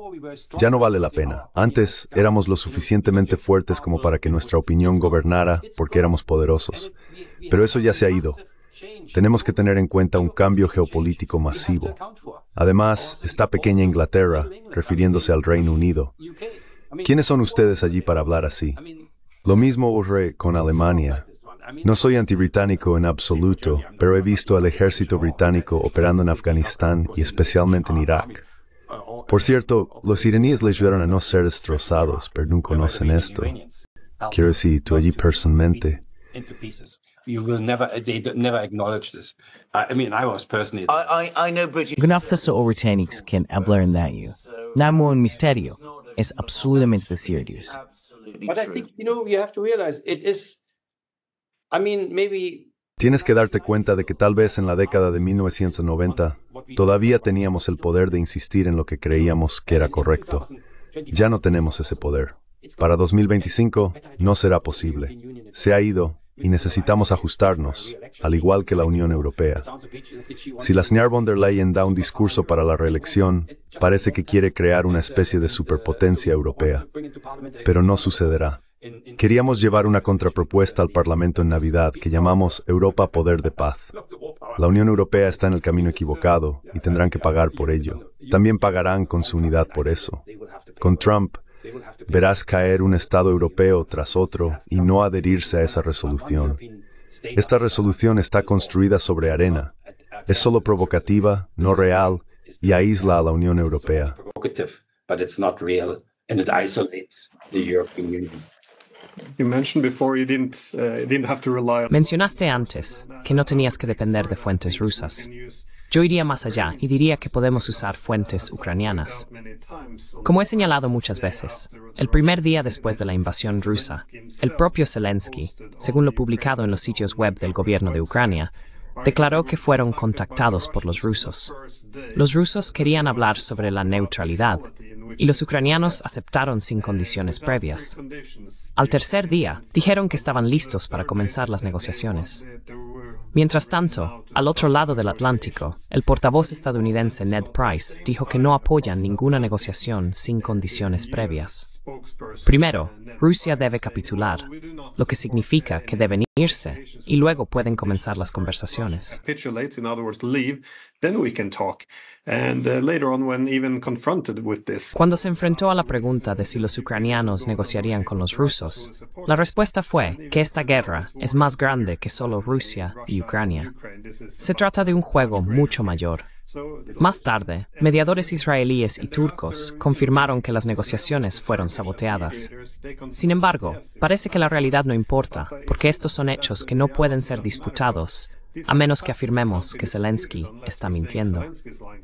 Speaker 3: Ya no vale la pena. Antes éramos lo suficientemente fuertes como para que nuestra opinión gobernara porque éramos poderosos. Pero eso ya se ha ido. Tenemos que tener en cuenta un cambio geopolítico masivo. Además, esta pequeña Inglaterra, refiriéndose al Reino Unido. ¿Quiénes son ustedes allí para hablar así? Lo mismo ocurre con Alemania. No soy antibritánico en absoluto, pero he visto al ejército británico operando en Afganistán y especialmente en Irak. Por cierto, los iraníes le ayudaron a no ser destrozados, pero no conocen esto. Quiero decir, tú allí personalmente.
Speaker 4: Gnafta sa Oritanics can hablar that you. Namo un misterio. Es absolutamente serious.
Speaker 5: Absolutely
Speaker 6: but I think, you know, you have to realize it is,
Speaker 3: Tienes que darte cuenta de que tal vez en la década de 1990 todavía teníamos el poder de insistir en lo que creíamos que era correcto. Ya no tenemos ese poder. Para 2025 no será posible. Se ha ido y necesitamos ajustarnos, al igual que la Unión Europea. Si la señora von der Leyen da un discurso para la reelección, parece que quiere crear una especie de superpotencia europea, pero no sucederá. Queríamos llevar una contrapropuesta al Parlamento en Navidad que llamamos Europa Poder de Paz. La Unión Europea está en el camino equivocado y tendrán que pagar por ello. También pagarán con su unidad por eso. Con Trump, verás caer un Estado europeo tras otro y no adherirse a esa resolución. Esta resolución está construida sobre arena. Es solo provocativa, no real, y aísla a la Unión Europea.
Speaker 2: Mencionaste antes que no tenías que depender de fuentes rusas. Yo iría más allá y diría que podemos usar fuentes ucranianas. Como he señalado muchas veces, el primer día después de la invasión rusa, el propio Zelensky, según lo publicado en los sitios web del gobierno de Ucrania, declaró que fueron contactados por los rusos. Los rusos querían hablar sobre la neutralidad y los ucranianos aceptaron sin condiciones previas. Al tercer día, dijeron que estaban listos para comenzar las negociaciones. Mientras tanto, al otro lado del Atlántico, el portavoz estadounidense Ned Price dijo que no apoyan ninguna negociación sin condiciones previas. Primero, Rusia debe capitular, lo que significa que deben irse y luego pueden comenzar las conversaciones. Cuando se enfrentó a la pregunta de si los ucranianos negociarían con los rusos, la respuesta fue que esta guerra es más grande que solo Rusia y Ucrania. Se trata de un juego mucho mayor. Más tarde, mediadores israelíes y turcos confirmaron que las negociaciones fueron saboteadas. Sin embargo, parece que la realidad no importa, porque estos son hechos que no pueden ser disputados, a menos que afirmemos que Zelensky está mintiendo.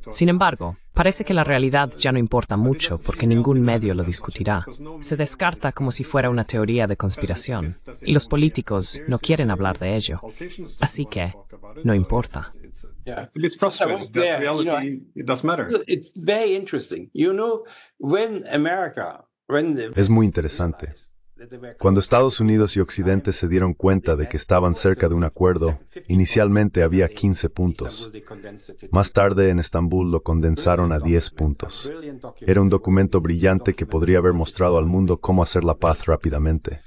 Speaker 2: Sin embargo, parece que la realidad ya no importa mucho porque ningún medio lo discutirá. Se descarta como si fuera una teoría de conspiración, y los políticos no quieren hablar de ello. Así que, no importa.
Speaker 6: Yeah.
Speaker 1: It's a bit frustrating that
Speaker 6: Yeah, you know,
Speaker 1: reality it does matter.
Speaker 6: It's very interesting. You know, when America, when the
Speaker 3: Es muy interesante. Cuando Estados Unidos y Occidente se dieron cuenta de que estaban cerca de un acuerdo, inicialmente había 15 puntos. Más tarde en Estambul lo condensaron a 10 puntos. Era un documento brillante que podría haber mostrado al mundo cómo hacer la paz rápidamente.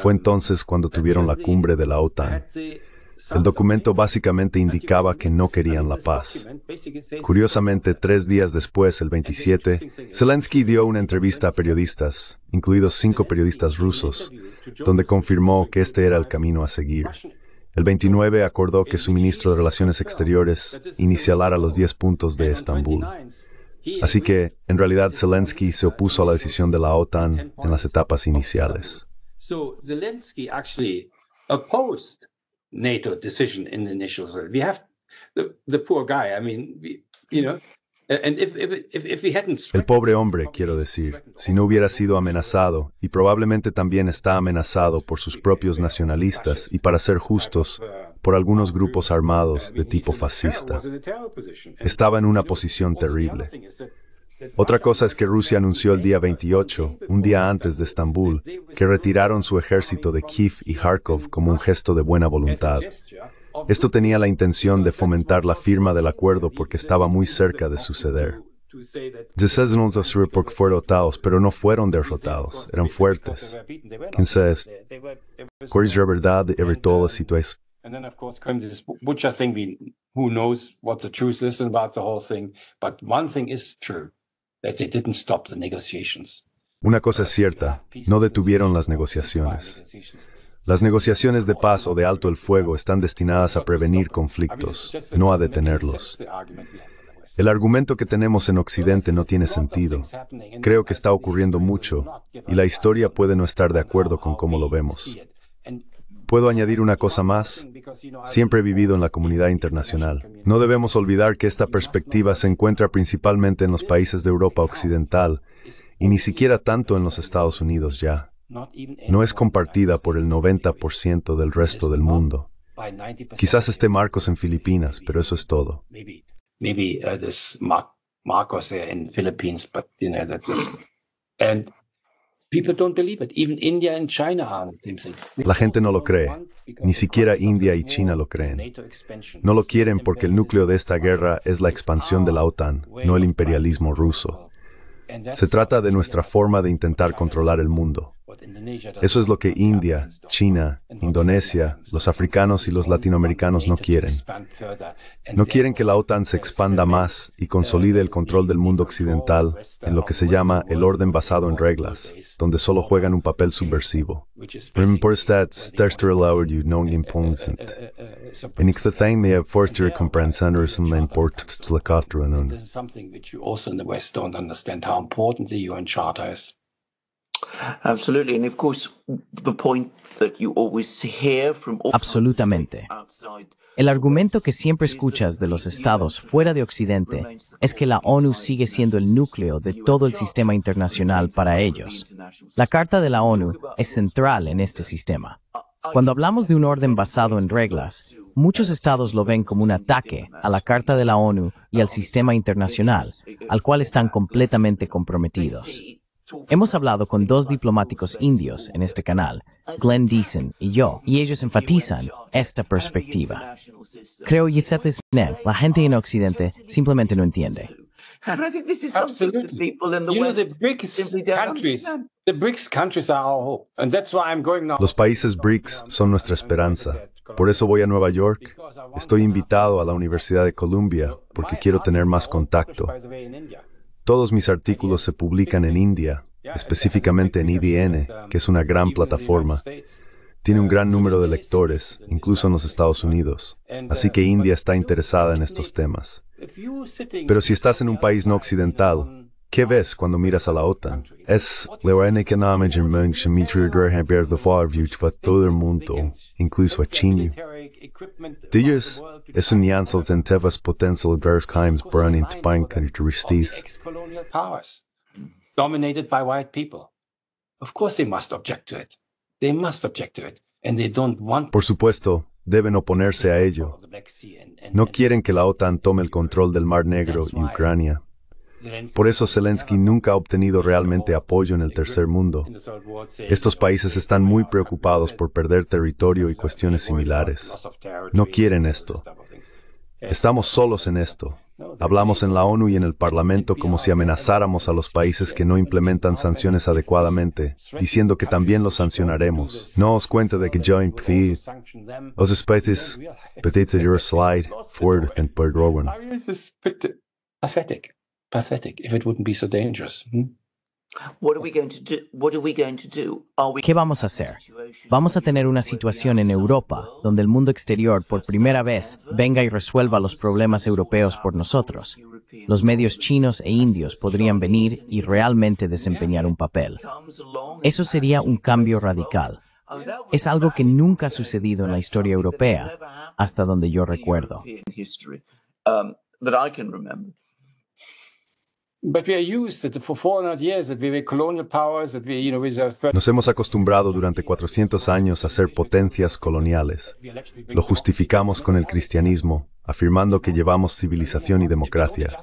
Speaker 3: Fue entonces cuando tuvieron la cumbre de la OTAN. El documento básicamente indicaba que no querían la paz. Curiosamente, tres días después, el 27, Zelensky dio una entrevista a periodistas, incluidos cinco periodistas rusos, donde confirmó que este era el camino a seguir. El 29 acordó que su ministro de Relaciones Exteriores inicialara los 10 puntos de Estambul. Así que, en realidad, Zelensky se opuso a la decisión de la OTAN en las etapas iniciales.
Speaker 6: Zelensky NATO decision in the initial. We have the, the poor guy. I mean, we, you know, and if if if, if he hadn't.
Speaker 3: El pobre hombre, quiero decir, si no hubiera sido amenazado, y probablemente también está amenazado por sus propios nacionalistas y, para ser justos, por algunos grupos armados de tipo fascista. Estaba en una posición terrible. Otra cosa es que Rusia anunció el día 28, un día antes de Estambul, que retiraron su ejército de Kiev y Kharkov como un gesto de buena voluntad. Esto tenía la intención de fomentar la firma del acuerdo porque estaba muy cerca de suceder. Dicen los porque fueron derrotados, pero no fueron derrotados, eran fuertes. Entonces, ¿cuál es la verdad de toda la situación?
Speaker 6: And then, of course, comes this butcher thing. We, who knows what the truth is about the whole thing? But one thing is true:
Speaker 3: Una cosa es cierta, no detuvieron las negociaciones. Las negociaciones de paz o de alto el fuego están destinadas a prevenir conflictos, no a detenerlos. El argumento que tenemos en Occidente no tiene sentido. Creo que está ocurriendo mucho y la historia puede no estar de acuerdo con cómo lo vemos. ¿Puedo añadir una cosa más? Siempre he vivido en la comunidad internacional. No debemos olvidar que esta perspectiva se encuentra principalmente en los países de Europa Occidental y ni siquiera tanto en los Estados Unidos ya. No es compartida por el 90% del resto del mundo. Quizás esté Marcos en Filipinas, pero eso es todo. La gente no lo cree. Ni siquiera India y China lo creen. No lo quieren porque el núcleo de esta guerra es la expansión de la OTAN, no el imperialismo ruso. Se trata de nuestra forma de intentar controlar el mundo. Eso es lo que India, China, Indonesia, los africanos y los latinoamericanos no quieren. No quieren que la OTAN se expanda más y consolide el control del mundo occidental en lo que se llama el orden basado en reglas, donde solo juegan un papel subversivo.
Speaker 4: Absolutamente. El argumento que siempre escuchas de los estados fuera de Occidente es que la ONU sigue siendo el núcleo de todo el sistema internacional para ellos. La Carta de la ONU es central en este sistema. Cuando hablamos de un orden basado en reglas, muchos estados lo ven como un ataque a la Carta de la ONU y al sistema internacional, al cual están completamente comprometidos. Hemos hablado con dos diplomáticos indios en este canal, Glenn Deason y yo, y ellos enfatizan esta perspectiva. Creo que la gente en Occidente simplemente no entiende.
Speaker 5: And I think this is something that
Speaker 6: Absolutely.
Speaker 5: people in the
Speaker 6: You know,
Speaker 5: West
Speaker 6: the BRICS
Speaker 5: simply don't
Speaker 6: countries,
Speaker 5: understand.
Speaker 6: the BRICS countries are our hope, and that's why I'm going now.
Speaker 3: Los países BRICS son nuestra esperanza. Por eso voy a Nueva York. Estoy invitado a la Universidad de Columbia porque quiero tener más contacto. Todos mis artículos se publican en India, específicamente en IDN, que es una gran plataforma. Tiene un gran número de lectores, incluso en los Estados Unidos. Así que India está interesada en estos temas. Pero si estás en un país no occidental, ¿qué ves cuando miras a la OTAN? Es la económica de todo el mundo, incluso a China. Ellos es un um yansel en tevas potencial Berfheims burn into pine características.
Speaker 6: Dominated by white people. Of course they must object to it. They must object to it. And they don't want
Speaker 3: Por supuesto, deben oponerse a ello. No quieren que la OTAN tome el control del Mar Negro y Ucrania. Por eso Zelensky nunca ha obtenido realmente apoyo en el tercer mundo. Estos países están muy preocupados por perder territorio y cuestiones similares. No quieren esto. Estamos solos en esto. Hablamos en la ONU y en el Parlamento como si amenazáramos a los países que no implementan sanciones adecuadamente, diciendo que también los sancionaremos. No os cuente de que yo impedí os petite your slide forward and perdón.
Speaker 6: Pathetic, pathetic if it wouldn't be so dangerous. Hmm?
Speaker 5: What are we going to do? What are we going to do? Are we
Speaker 4: ¿Qué vamos a hacer? Vamos a tener una situación en Europa donde el mundo exterior por primera vez venga y resuelva los problemas europeos por nosotros. Los medios chinos e indios podrían venir y realmente desempeñar un papel. Eso sería un cambio radical. Es algo que nunca ha sucedido en la historia europea, hasta donde yo recuerdo.
Speaker 3: Nos hemos acostumbrado durante 400 años a ser potencias coloniales. Lo justificamos con el cristianismo, afirmando que llevamos civilización y democracia.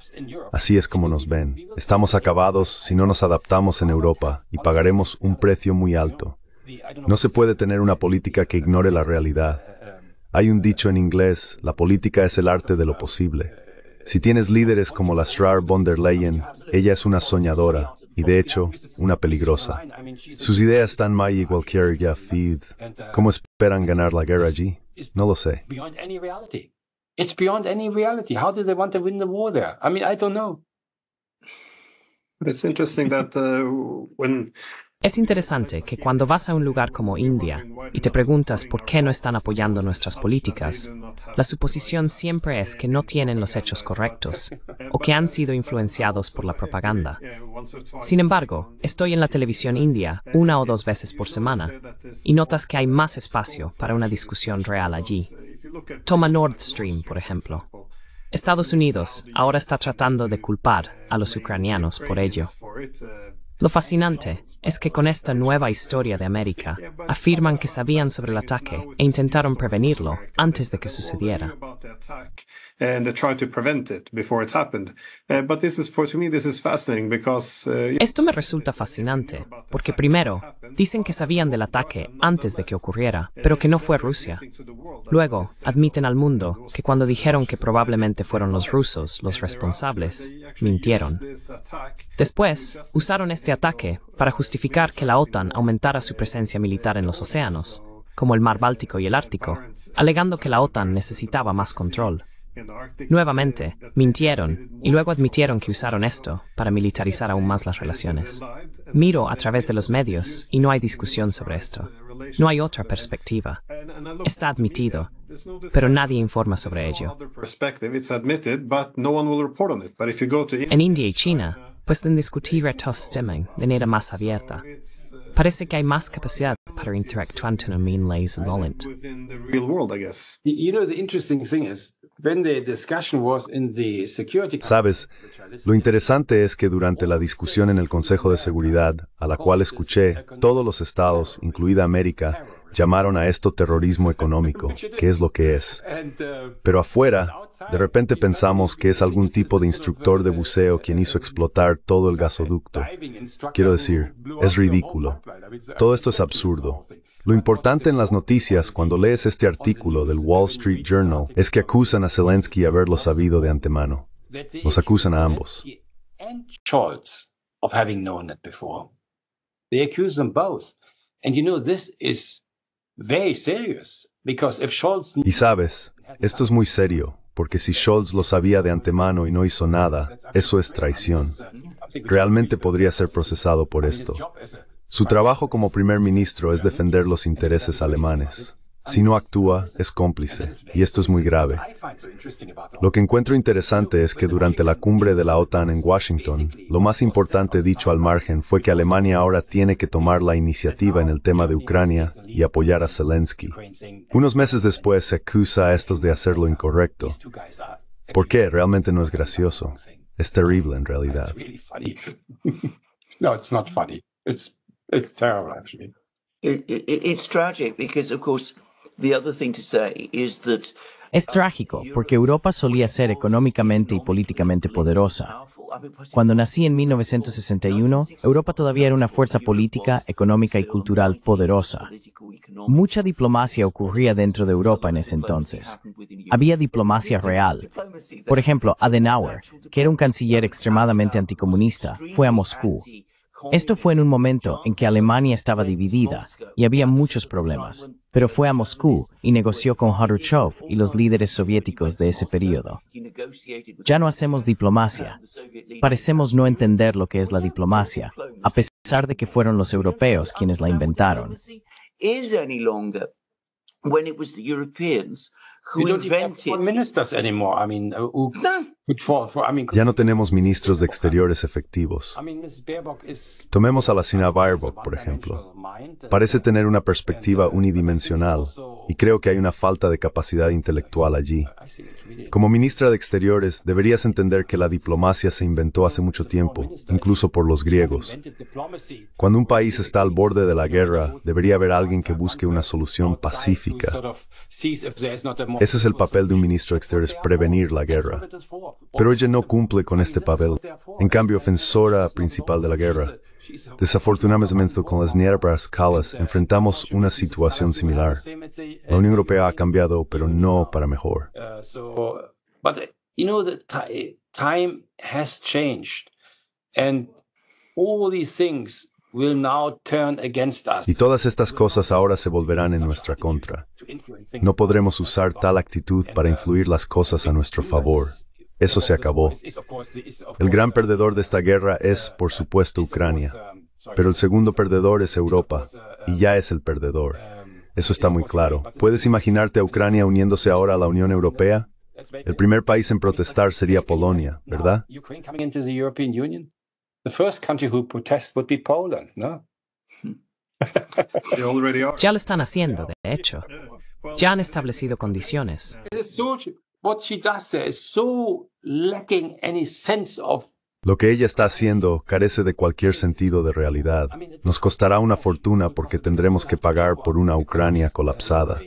Speaker 3: Así es como nos ven. Estamos acabados si no nos adaptamos en Europa y pagaremos un precio muy alto. No se puede tener una política que ignore la realidad. Hay un dicho en inglés, la política es el arte de lo posible. Si tienes líderes como la Schrar von der Leyen, ella es una soñadora y de hecho una peligrosa. Sus ideas están más igual que. ¿Cómo esperan ganar la guerra allí? No lo sé.
Speaker 6: It's beyond any reality. How do they want to win the war there? I mean, I don't know.
Speaker 1: But it's interesting that uh, when
Speaker 2: Es interesante que cuando vas a un lugar como India y te preguntas por qué no están apoyando nuestras políticas, la suposición siempre es que no tienen los hechos correctos o que han sido influenciados por la propaganda. Sin embargo, estoy en la televisión india una o dos veces por semana y notas que hay más espacio para una discusión real allí. Toma Nord Stream, por ejemplo. Estados Unidos ahora está tratando de culpar a los ucranianos por ello. Lo fascinante es que con esta nueva historia de América afirman que sabían sobre el ataque e intentaron prevenirlo antes de que sucediera. Esto me resulta fascinante, porque primero, dicen que sabían del ataque antes de que ocurriera, pero que no fue Rusia. Luego, admiten al mundo que cuando dijeron que probablemente fueron los rusos los responsables, mintieron. Después, usaron este ataque para justificar que la OTAN aumentara su presencia militar en los océanos, como el mar Báltico y el Ártico, alegando que la OTAN necesitaba más control. Nuevamente, mintieron y luego admitieron que usaron esto para militarizar aún más las relaciones. Miro a través de los medios y no hay discusión sobre esto. No hay otra perspectiva. Está admitido, pero nadie informa sobre ello. En India y China, pueden discutir estos temas de manera más abierta. Parece que hay más capacidad para interactuar en un means violent.
Speaker 1: within the real world, I guess.
Speaker 6: Y- You know, the interesting thing is
Speaker 3: Sabes, lo interesante es que durante la discusión en el Consejo de Seguridad, a la cual escuché, todos los estados, incluida América, llamaron a esto terrorismo económico, que es lo que es.
Speaker 6: uh,
Speaker 3: Pero afuera, de repente pensamos que es algún tipo de instructor de buceo quien hizo explotar todo el gasoducto. Quiero decir, es ridículo. Todo esto es absurdo. Lo importante en las noticias cuando lees este artículo del Wall Street Journal es que acusan a Zelensky de haberlo sabido de antemano. Los acusan a ambos.
Speaker 6: Zelensky And Scholz of having known it before. They accuse them both. And you know, this is very serious because if Scholz
Speaker 3: Y sabes, esto es muy serio, porque si Scholz lo sabía de antemano y no hizo nada, eso es traición. Realmente podría ser procesado por esto. Su trabajo como primer ministro es defender los intereses alemanes. Si no actúa, es cómplice, y esto es muy grave. Lo que encuentro interesante es que durante la cumbre de la OTAN en Washington, lo más importante dicho al margen fue que Alemania ahora tiene que tomar la iniciativa en el tema de Ucrania y apoyar a Zelensky. Unos meses después se acusa a estos de hacer lo incorrecto. ¿Por qué? Realmente no es gracioso. Es terrible en realidad.
Speaker 6: no, it's not funny. It's terrible, actually.
Speaker 5: It, it, it's tragic because, of course, the other thing to say is that
Speaker 4: Es trágico, porque Europa solía ser económicamente y políticamente poderosa. Cuando nací en 1961, Europa todavía era una fuerza política, económica y cultural poderosa. Mucha diplomacia ocurría dentro de Europa en ese entonces. Había diplomacia real. Por ejemplo, Adenauer, que era un canciller extremadamente anticomunista, fue a Moscú. Esto fue en un momento en que Alemania estaba dividida y había muchos problemas, pero fue a Moscú y negoció con Khrushchev y los líderes soviéticos de ese periodo. Ya no hacemos diplomacia. Parecemos no entender lo que es la diplomacia, a pesar de que fueron los europeos quienes la inventaron.
Speaker 6: don't have foreign ministers anymore. I mean, uh, who
Speaker 5: No,
Speaker 3: Ya no tenemos ministros de exteriores efectivos. Tomemos a la señora Baerbock, por ejemplo. Parece tener una perspectiva unidimensional y creo que hay una falta de capacidad intelectual allí. Como ministra de Exteriores, deberías entender que la diplomacia se inventó hace mucho tiempo, incluso por los griegos. Cuando un país está al borde de la guerra, debería haber alguien que busque una solución pacífica. Ese es el papel de un ministro de Exteriores, prevenir la guerra. Pero ella no cumple con este papel. En cambio, ofensora principal de la guerra. Desafortunadamente, con las nieblas calas enfrentamos una situación similar. La Unión Europea ha cambiado, pero no para mejor. Y todas estas cosas ahora se volverán en nuestra contra. No podremos usar tal actitud para influir las cosas a nuestro favor. Eso se acabó. El gran perdedor de esta guerra es, por supuesto, Ucrania. Pero el segundo perdedor es Europa, y ya es el perdedor. Eso está muy claro. ¿Puedes imaginarte a Ucrania uniéndose ahora a la Unión Europea? El primer país en protestar sería Polonia, ¿verdad?
Speaker 2: Ya lo están haciendo, de hecho. Ya han establecido condiciones.
Speaker 3: Lo que ella está haciendo carece de cualquier sentido de realidad. Nos costará una fortuna porque tendremos que pagar por una Ucrania colapsada.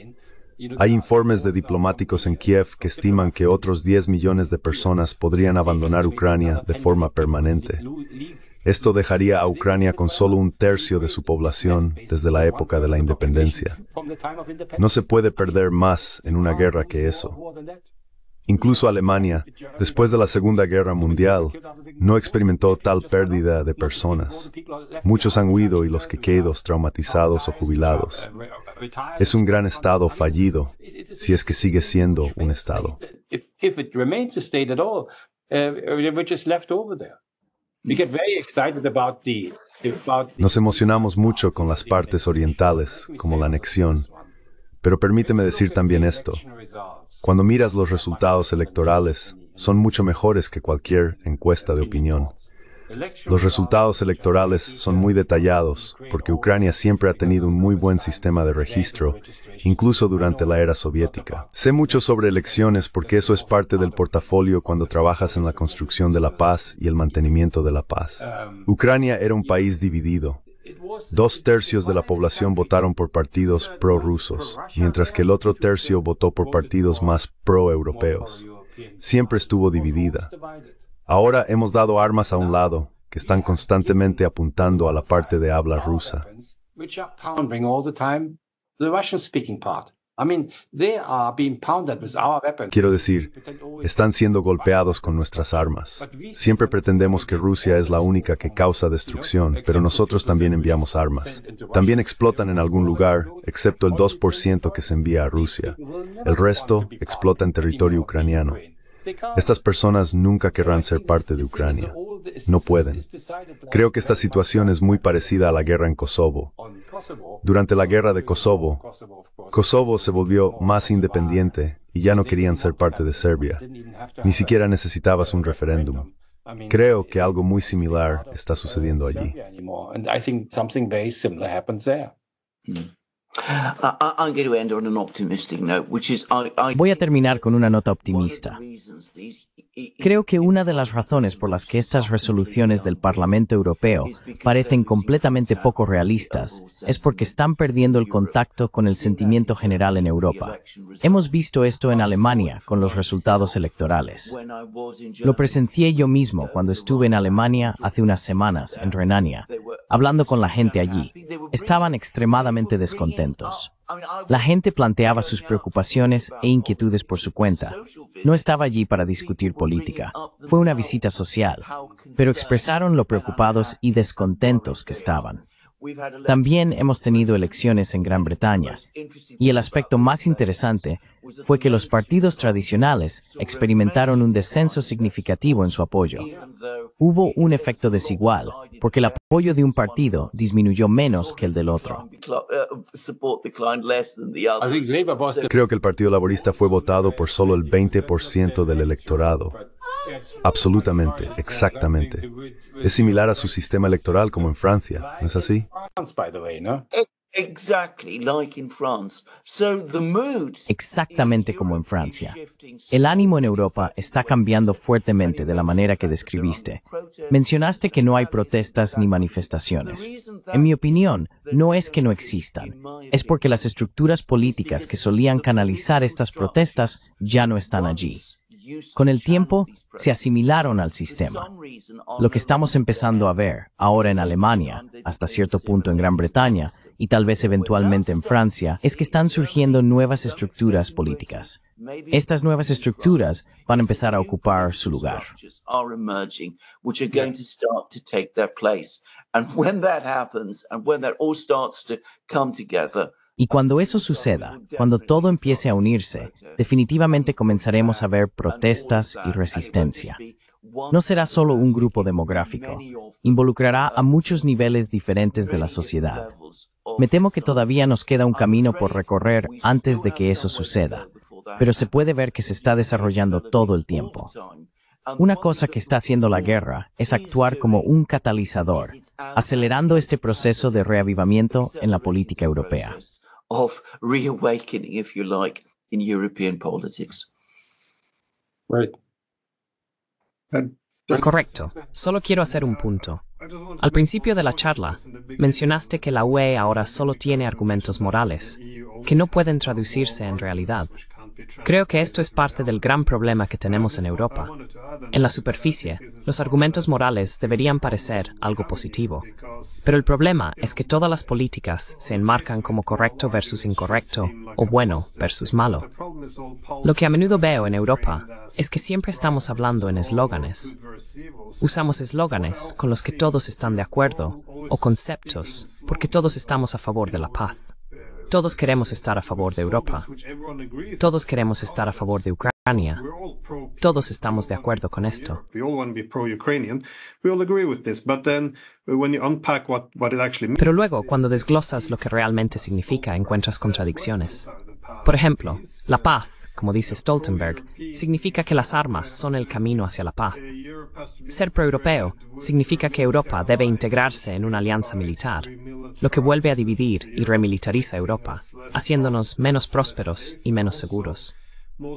Speaker 3: Hay informes de diplomáticos en Kiev que estiman que otros 10 millones de personas podrían abandonar Ucrania de forma permanente. Esto dejaría a Ucrania con solo un tercio de su población desde la época de la independencia. No se puede perder más en una guerra que eso. Incluso Alemania, después de la Segunda Guerra Mundial, no experimentó tal pérdida de personas. Muchos han huido y los que quedos traumatizados o jubilados. Es un gran estado fallido, si es que sigue siendo un estado.
Speaker 6: Uh,
Speaker 3: Nos emocionamos mucho con las partes orientales, como la anexión. Pero permíteme decir también esto. Cuando miras los resultados electorales, son mucho mejores que cualquier encuesta de opinión. Los resultados electorales son muy detallados porque Ucrania siempre ha tenido un muy buen sistema de registro, incluso durante la era soviética. Sé mucho sobre elecciones porque eso es parte del portafolio cuando trabajas en la construcción de la paz y el mantenimiento de la paz. Ucrania era un país dividido. Dos tercios de la población votaron por partidos prorrusos, mientras que el otro tercio votó por partidos más pro-europeos. Siempre estuvo dividida. Ahora hemos dado armas a un lado, que están constantemente apuntando a la parte de habla rusa. Quiero decir, están siendo golpeados con nuestras armas. Siempre pretendemos que Rusia es la única que causa destrucción, pero nosotros también enviamos armas. También explotan en algún lugar, excepto el 2% que se envía a Rusia. El resto explota en territorio ucraniano. Estas personas nunca querrán ser parte de Ucrania. No pueden. Creo que esta situación es muy parecida a la guerra en Kosovo. Durante la guerra de Kosovo, Kosovo se volvió más independiente y ya no querían ser parte de Serbia. Ni siquiera necesitabas un referéndum. Creo que algo muy similar está sucediendo allí.
Speaker 4: Voy a terminar con una nota optimista. Creo que una de las razones por las que estas resoluciones del Parlamento Europeo parecen completamente poco realistas es porque están perdiendo el contacto con el sentimiento general en Europa. Hemos visto esto en Alemania con los resultados electorales. Lo presencié yo mismo cuando estuve en Alemania hace unas semanas en Renania, hablando con la gente allí. Estaban extremadamente descontentos. La gente planteaba sus preocupaciones e inquietudes por su cuenta. No estaba allí para discutir política. Fue una visita social, pero expresaron lo preocupados y descontentos que estaban. También hemos tenido elecciones en Gran Bretaña, y el aspecto más interesante fue que los partidos tradicionales experimentaron un descenso significativo en su apoyo. Hubo un efecto desigual, porque el apoyo de un partido disminuyó menos que el del otro.
Speaker 3: Creo que el Partido Laborista fue votado por solo el 20% del electorado. Absolutamente, exactamente. Es similar a su sistema electoral como en Francia, ¿no es así?
Speaker 4: Exactamente como en Francia. El ánimo en Europa está cambiando fuertemente de la manera que describiste. Mencionaste que no hay protestas ni manifestaciones. En mi opinión, no es que no existan, es porque las estructuras políticas que solían canalizar estas protestas ya no están allí. Con el tiempo, se asimilaron al sistema. Lo que estamos empezando a ver ahora en Alemania, hasta cierto punto en Gran Bretaña y tal vez eventualmente en Francia, es que están surgiendo nuevas estructuras políticas. Estas nuevas estructuras van a empezar a ocupar su lugar. Y cuando eso suceda, cuando todo empiece a unirse, definitivamente comenzaremos a ver protestas y resistencia. No será solo un grupo demográfico, involucrará a muchos niveles diferentes de la sociedad. Me temo que todavía nos queda un camino por recorrer antes de que eso suceda, pero se puede ver que se está desarrollando todo el tiempo. Una cosa que está haciendo la guerra es actuar como un catalizador, acelerando este proceso de reavivamiento en la política europea
Speaker 5: of reawakening, if you like, in European politics.
Speaker 6: Right.
Speaker 2: Correcto. Solo quiero hacer un punto. Al principio de la charla, mencionaste que la UE ahora solo tiene argumentos morales, que no pueden traducirse en realidad. Creo que esto es parte del gran problema que tenemos en Europa. En la superficie, los argumentos morales deberían parecer algo positivo. Pero el problema es que todas las políticas se enmarcan como correcto versus incorrecto o bueno versus malo. Lo que a menudo veo en Europa es que siempre estamos hablando en eslóganes. Usamos eslóganes con los que todos están de acuerdo o conceptos porque todos estamos a favor de la paz. Todos queremos estar a favor de Europa. Todos queremos estar a favor de Ucrania. Todos estamos de acuerdo con esto. Pero luego, cuando desglosas lo que realmente significa, encuentras contradicciones. Por ejemplo, la paz como dice Stoltenberg, significa que las armas son el camino hacia la paz. Ser proeuropeo significa que Europa debe integrarse en una alianza militar, lo que vuelve a dividir y remilitariza Europa, haciéndonos menos prósperos y menos seguros.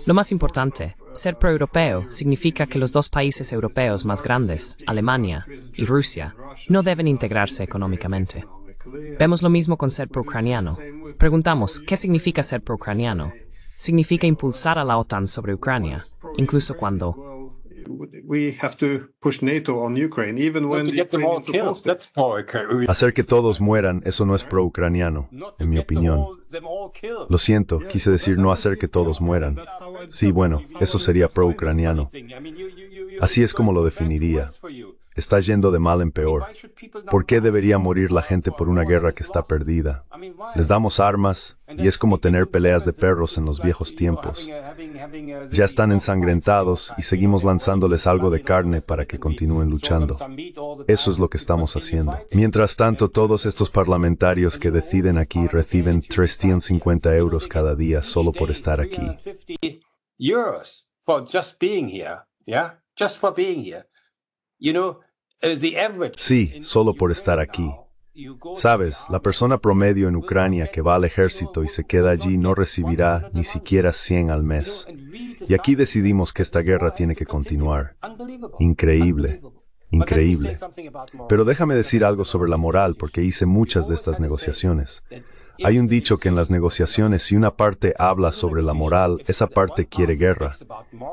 Speaker 2: Lo más importante, ser proeuropeo significa que los dos países europeos más grandes, Alemania y Rusia, no deben integrarse económicamente. Vemos lo mismo con ser pro-ucraniano. Preguntamos, ¿qué significa ser pro-ucraniano? Significa impulsar a la OTAN sobre Ucrania, incluso cuando
Speaker 3: Hacer que todos mueran, eso no es pro-ucraniano, en mi opinión. Lo siento, quise decir no hacer que todos mueran. Sí, bueno, eso sería pro-ucraniano. Así es como lo definiría. Está yendo de mal en peor. ¿Por qué debería morir la gente por una guerra que está perdida? Les damos armas y es como tener peleas de perros en los viejos tiempos. Ya están ensangrentados y seguimos lanzándoles algo de carne para que continúen luchando. Eso es lo que estamos haciendo. Mientras tanto, todos estos parlamentarios que deciden aquí reciben 350 euros cada día solo por estar aquí.
Speaker 6: euros for just being here, yeah, just for being here. You know.
Speaker 3: Sí, solo por estar aquí. Sabes, la persona promedio en Ucrania que va al ejército y se queda allí no recibirá ni siquiera 100 al mes. Y aquí decidimos que esta guerra tiene que continuar. Increíble, increíble. Pero déjame decir algo sobre la moral porque hice muchas de estas negociaciones. Hay un dicho que en las negociaciones si una parte habla sobre la moral, esa parte quiere guerra.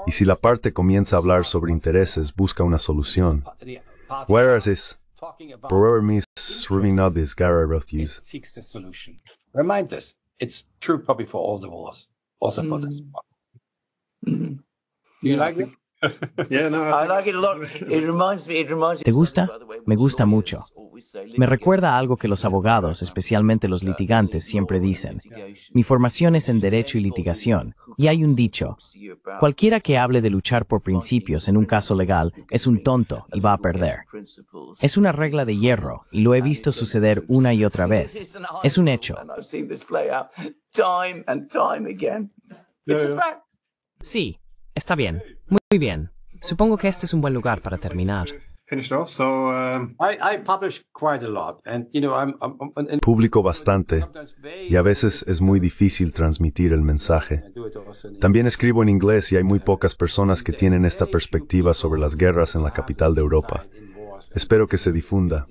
Speaker 3: Y si la parte comienza a hablar sobre intereses, busca una solución. Whereas is Forever means swimming out this Gara refuse.
Speaker 6: It seeks a solution. Remind us, it's true probably for all the wars, also for this one.
Speaker 5: Mhm.
Speaker 6: You?
Speaker 1: Yeah, no,
Speaker 5: I
Speaker 1: think
Speaker 5: like it a lot.
Speaker 1: it's-
Speaker 5: It reminds me. It reminds me
Speaker 4: ¿Te
Speaker 5: of
Speaker 4: gusta? Me gusta mucho.
Speaker 5: say,
Speaker 4: Me recuerda a algo que los abogados, especialmente los litigantes, siempre dicen. Mi formación es en derecho y litigación, y hay un dicho, cualquiera que hable de luchar por principios en un caso legal es un tonto y va a perder. Es una regla de hierro, y lo he visto suceder una y otra vez. Es un hecho.
Speaker 5: And I've seen this play out time and time again. It's a fact.
Speaker 2: Sí, está bien, muy bien. Supongo que este es un buen lugar para terminar.
Speaker 1: Finished off. So
Speaker 6: I, I publish quite a lot, and you know, I'm, I'm, I'm and
Speaker 3: Publico bastante y a veces es muy difícil transmitir el mensaje. También escribo en inglés y hay muy pocas personas que tienen esta perspectiva sobre las guerras en la capital de Europa. Espero que se difunda.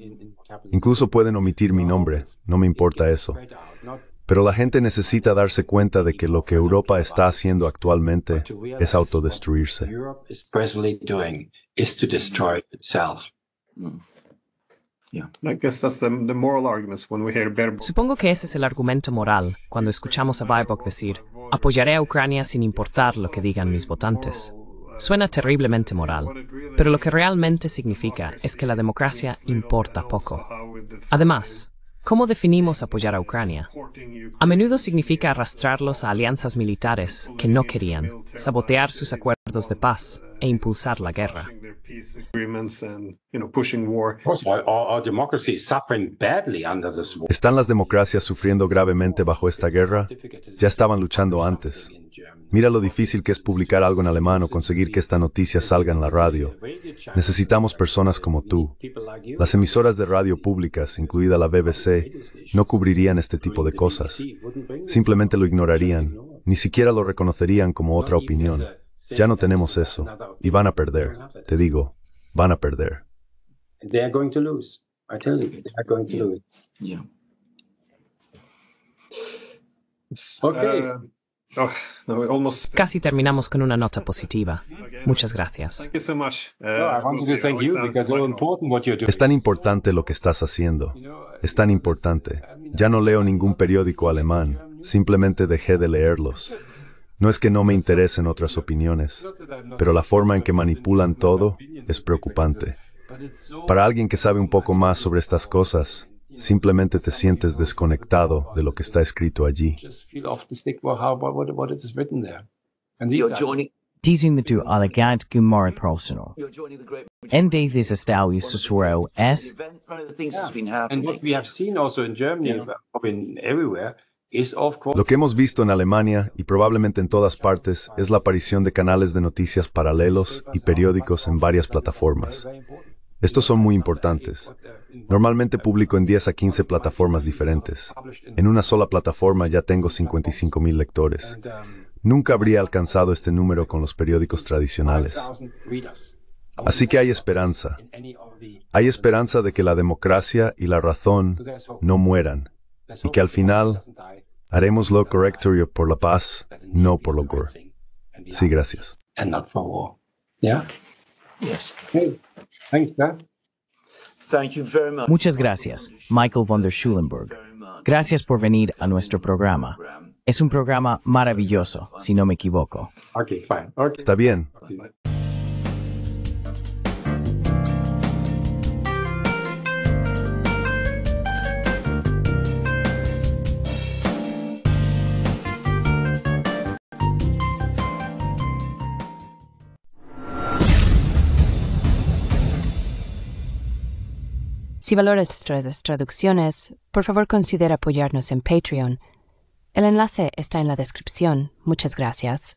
Speaker 3: Incluso pueden omitir mi nombre, no me importa eso. Pero la gente necesita darse cuenta de que lo que Europa está haciendo actualmente es autodestruirse.
Speaker 2: Supongo que ese es el argumento moral cuando escuchamos a Baerbock decir, apoyaré a Ucrania sin importar lo que digan mis votantes. Suena terriblemente moral, pero lo que realmente significa es que la democracia importa poco. Además, ¿cómo definimos apoyar a Ucrania? A menudo significa arrastrarlos a alianzas militares que no querían, sabotear sus acuerdos de paz e impulsar la guerra.
Speaker 3: ¿Están las democracias sufriendo gravemente bajo esta guerra? Ya estaban luchando antes. Mira lo difícil que es publicar algo en alemán o conseguir que esta noticia salga en la radio. Necesitamos personas como tú. Las emisoras de radio públicas, incluida la BBC, no cubrirían este tipo de cosas. Simplemente lo ignorarían. Ni siquiera lo reconocerían como otra opinión. Ya no tenemos eso. Y van a perder. Te digo, van a perder.
Speaker 6: They are going to lose. I tell you, they are going to lose.
Speaker 5: Yeah.
Speaker 6: Okay.
Speaker 1: No, we almost.
Speaker 2: Casi terminamos con una nota positiva. Muchas gracias.
Speaker 1: Thank you so much.
Speaker 6: No, I wanted to thank you because it's important what you're doing.
Speaker 3: Es tan importante lo que estás haciendo. Es tan importante. Ya no leo ningún periódico alemán. Simplemente dejé de leerlos. No es que no me interesen otras opiniones, pero la forma en que manipulan todo es preocupante. Para alguien que sabe un poco más sobre estas cosas, simplemente te sientes desconectado de lo que está escrito allí.
Speaker 6: Feel off the stick well, how, what, what it is everywhere, is of course
Speaker 3: Lo que hemos visto en Alemania y probablemente en todas partes es la aparición de canales de noticias paralelos y periódicos en varias plataformas. Estos son muy importantes. Normalmente publico en 10 a 15 plataformas diferentes. En una sola plataforma ya tengo 55 mil lectores. Nunca habría alcanzado este número con los periódicos tradicionales.
Speaker 6: 5,000 readers.
Speaker 3: Así que hay esperanza. Hay esperanza de que la democracia y la razón no mueran. Y que al final Haremos lo correcto por la paz, no por
Speaker 6: and be
Speaker 3: Sí, gracias.
Speaker 5: Yes.
Speaker 6: Hey, thanks, Dad.
Speaker 5: Thank you very much.
Speaker 4: Muchas gracias, Michael von der Schulenburg. Gracias por venir a nuestro programa. Es un programa maravilloso, si no me equivoco.
Speaker 6: Okay, fine. Okay.
Speaker 3: Está bien.
Speaker 7: Si valoras nuestras traducciones, por favor considera apoyarnos en Patreon. El enlace está en la descripción. Muchas gracias.